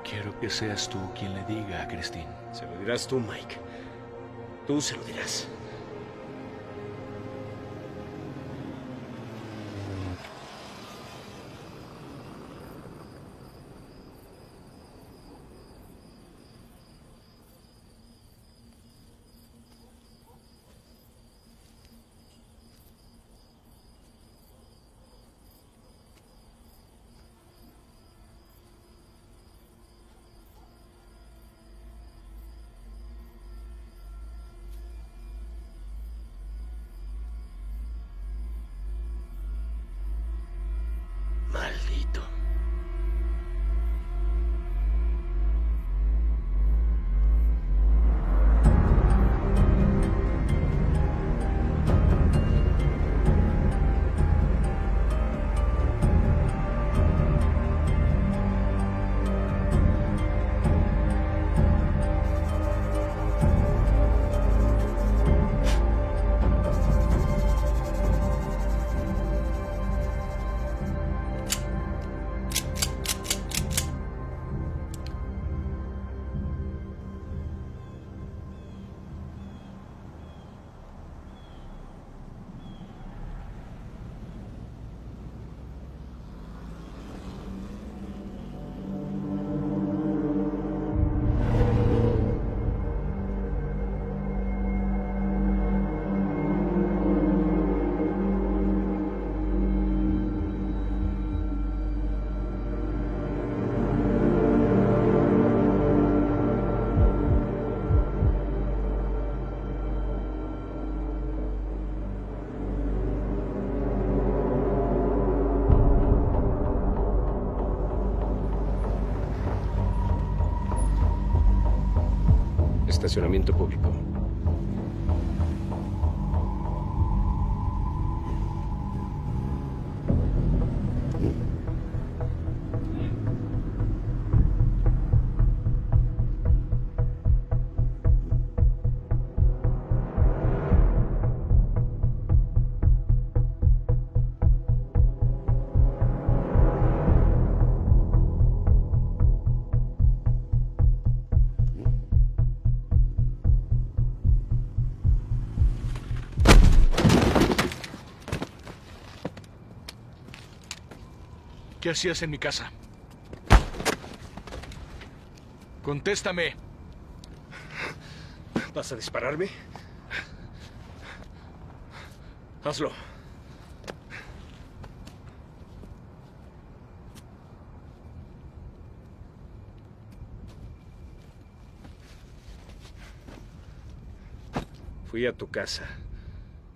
Quiero que seas tú quien le diga a Christine. Se lo dirás tú, Mike. Tú se lo dirás. Estacionamiento público. ¿Qué hacías en mi casa? Contéstame. ¿Vas a dispararme? Hazlo. Fui a tu casa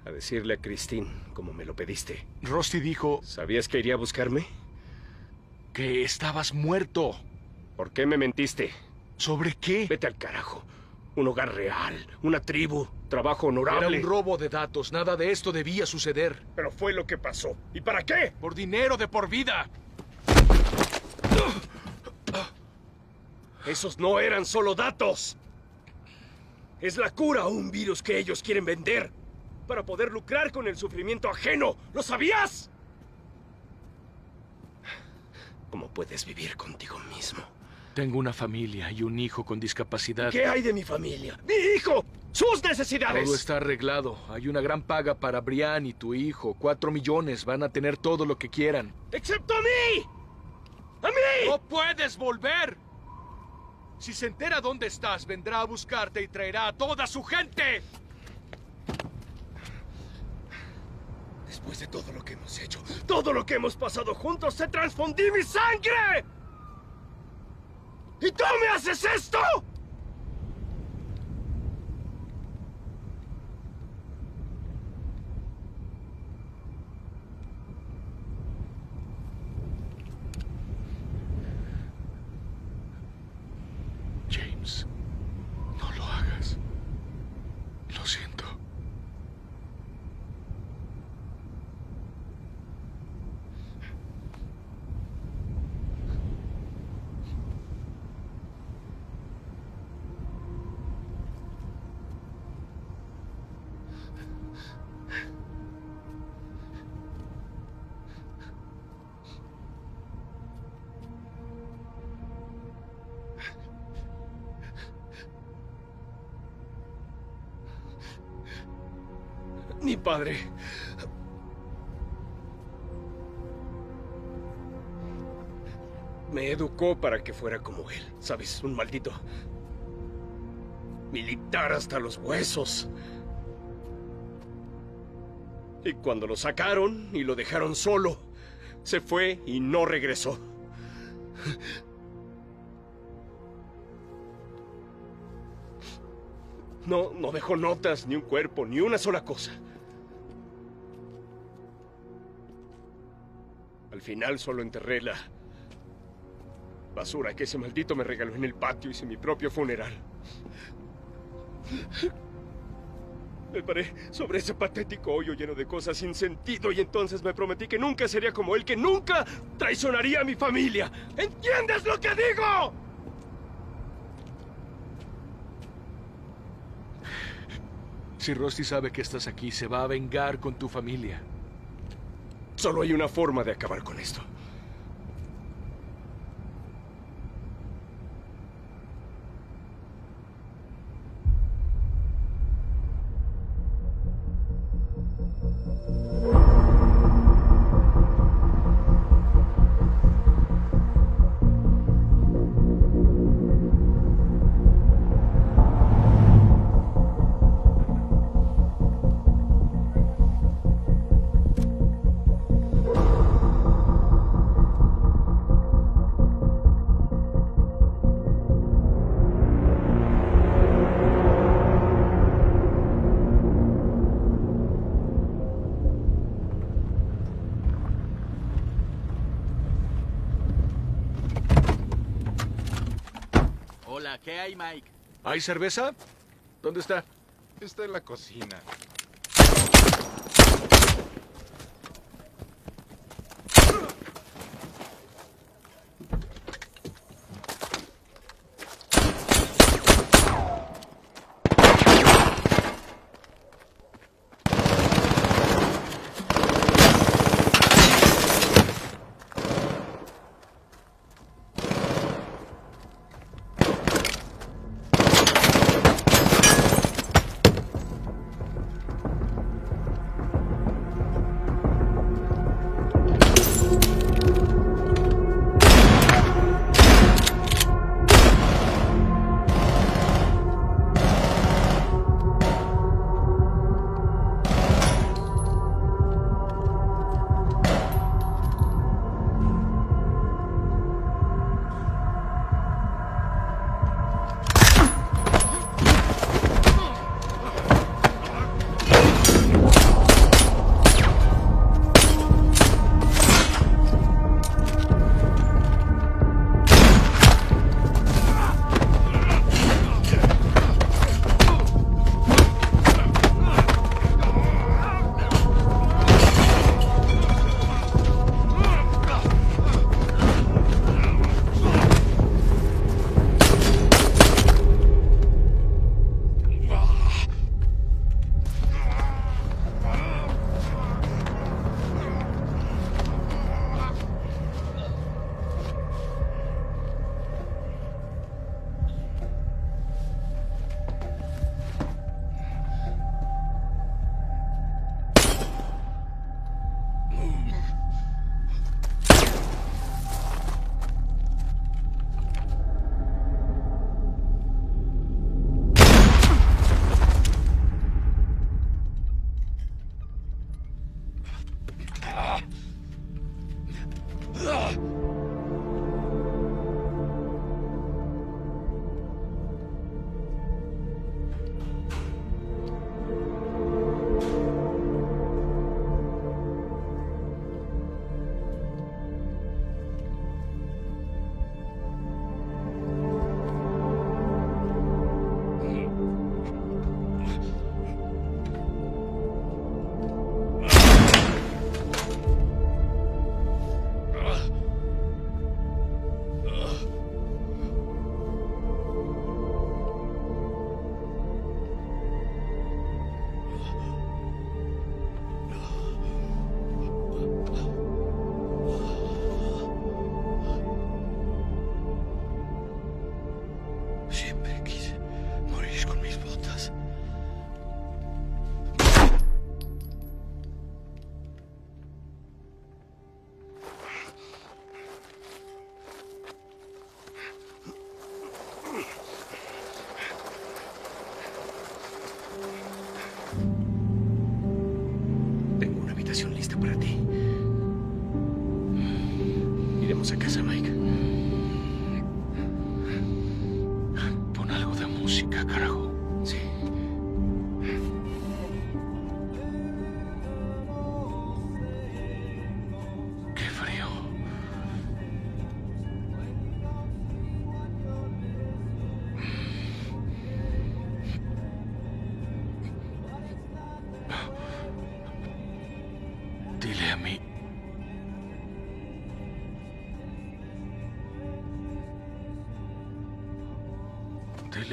a decirle a Christine como me lo pediste. Rusty dijo... ¿Sabías que iría a buscarme? Que estabas muerto. ¿Por qué me mentiste? ¿Sobre qué? Vete al carajo. Un hogar real, una tribu, trabajo honorable. Era un robo de datos. Nada de esto debía suceder. Pero fue lo que pasó. ¿Y para qué? Por dinero de por vida. Esos no eran solo datos. Es la cura a un virus que ellos quieren vender para poder lucrar con el sufrimiento ajeno. ¿Lo sabías? ¿Cómo puedes vivir contigo mismo? Tengo una familia y un hijo con discapacidad. ¿Qué hay de mi familia? ¡Mi hijo! ¡Sus necesidades! Todo está arreglado. Hay una gran paga para Brian y tu hijo. Cuatro millones. Van a tener todo lo que quieran. ¡Excepto a mí! ¡A mí! ¡No puedes volver! Si se entera dónde estás, vendrá a buscarte y traerá a toda su gente. Después de todo lo que hemos hecho, todo lo que hemos pasado juntos, se transfundí mi sangre. ¿Y tú me haces esto? Me educó para que fuera como él. ¿Sabes? Un maldito. Militar hasta los huesos. Y cuando lo sacaron y lo dejaron solo, se fue y no regresó. No, no dejó notas, ni un cuerpo, ni una sola cosa. Al final solo enterré la basura que ese maldito me regaló en el patio. Hice mi propio funeral. Me paré sobre ese patético hoyo lleno de cosas sin sentido y entonces me prometí que nunca sería como él, que nunca traicionaría a mi familia. ¿Entiendes lo que digo? Si Rusty sabe que estás aquí, se va a vengar con tu familia. Solo hay una forma de acabar con esto. Hay, cerveza? ¿Dónde está? Está en la cocina.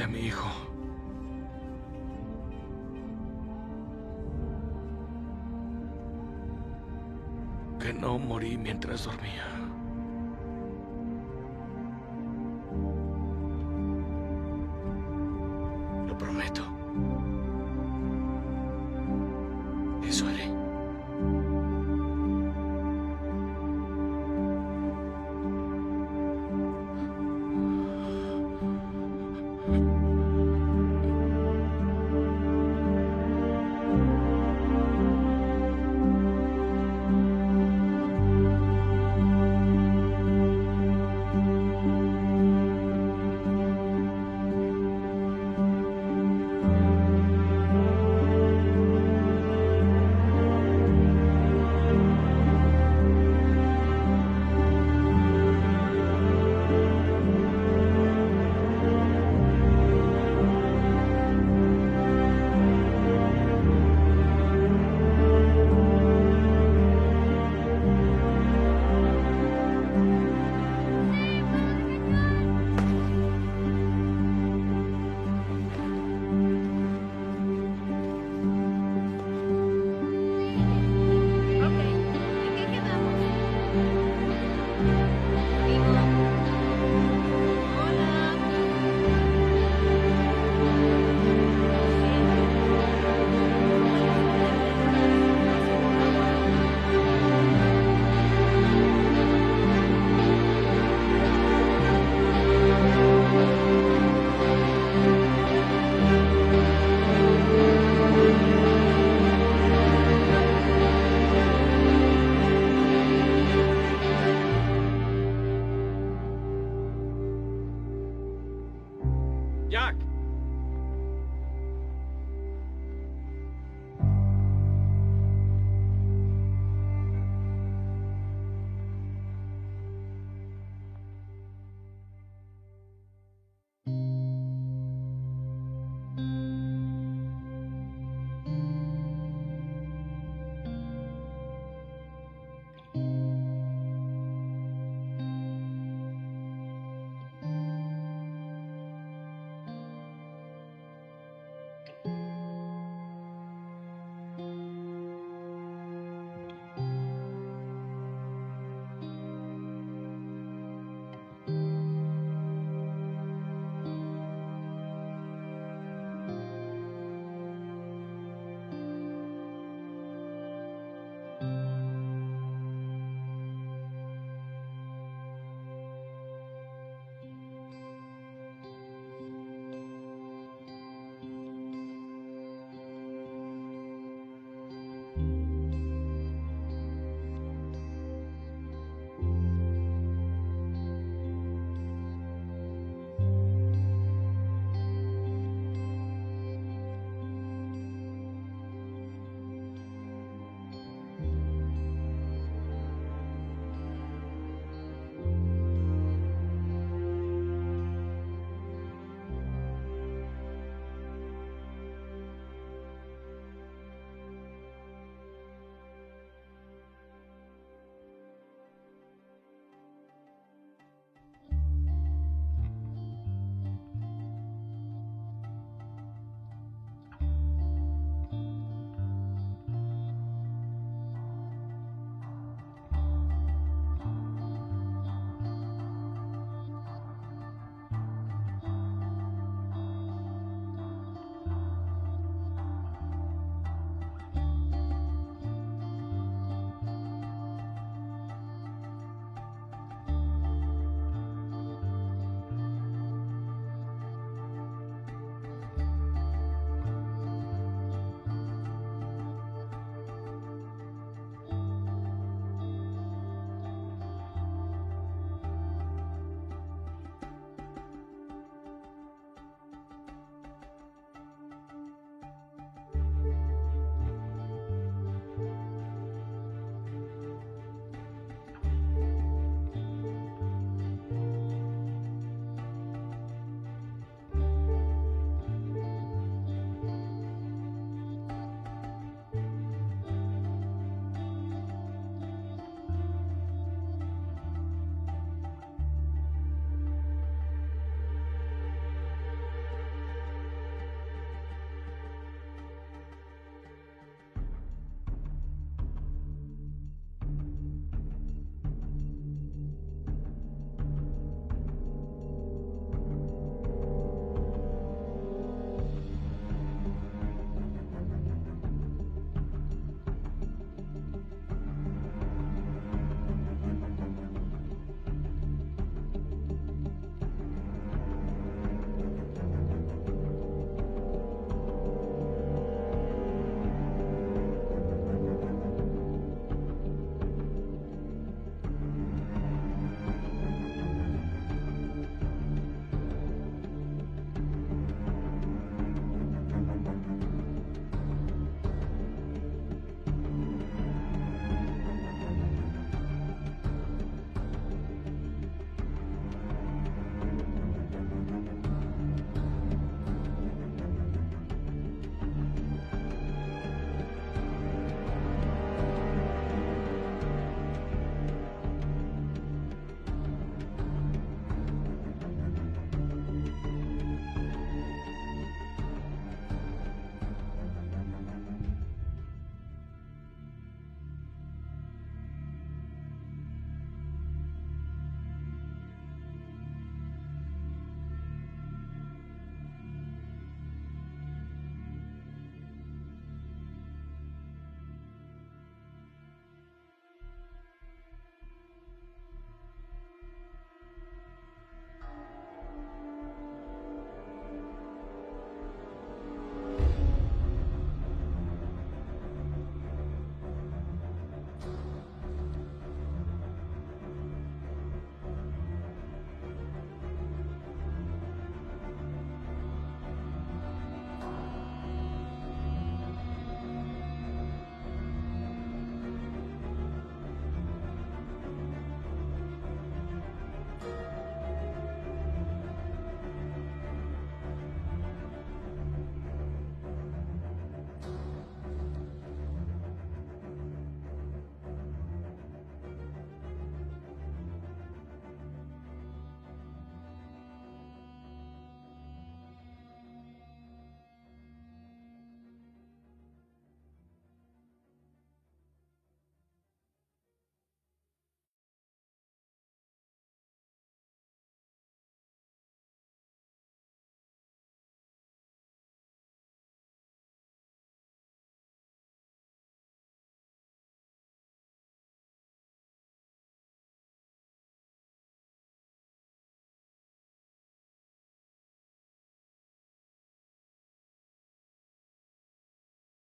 A mi hijo. Que no morí mientras dormía.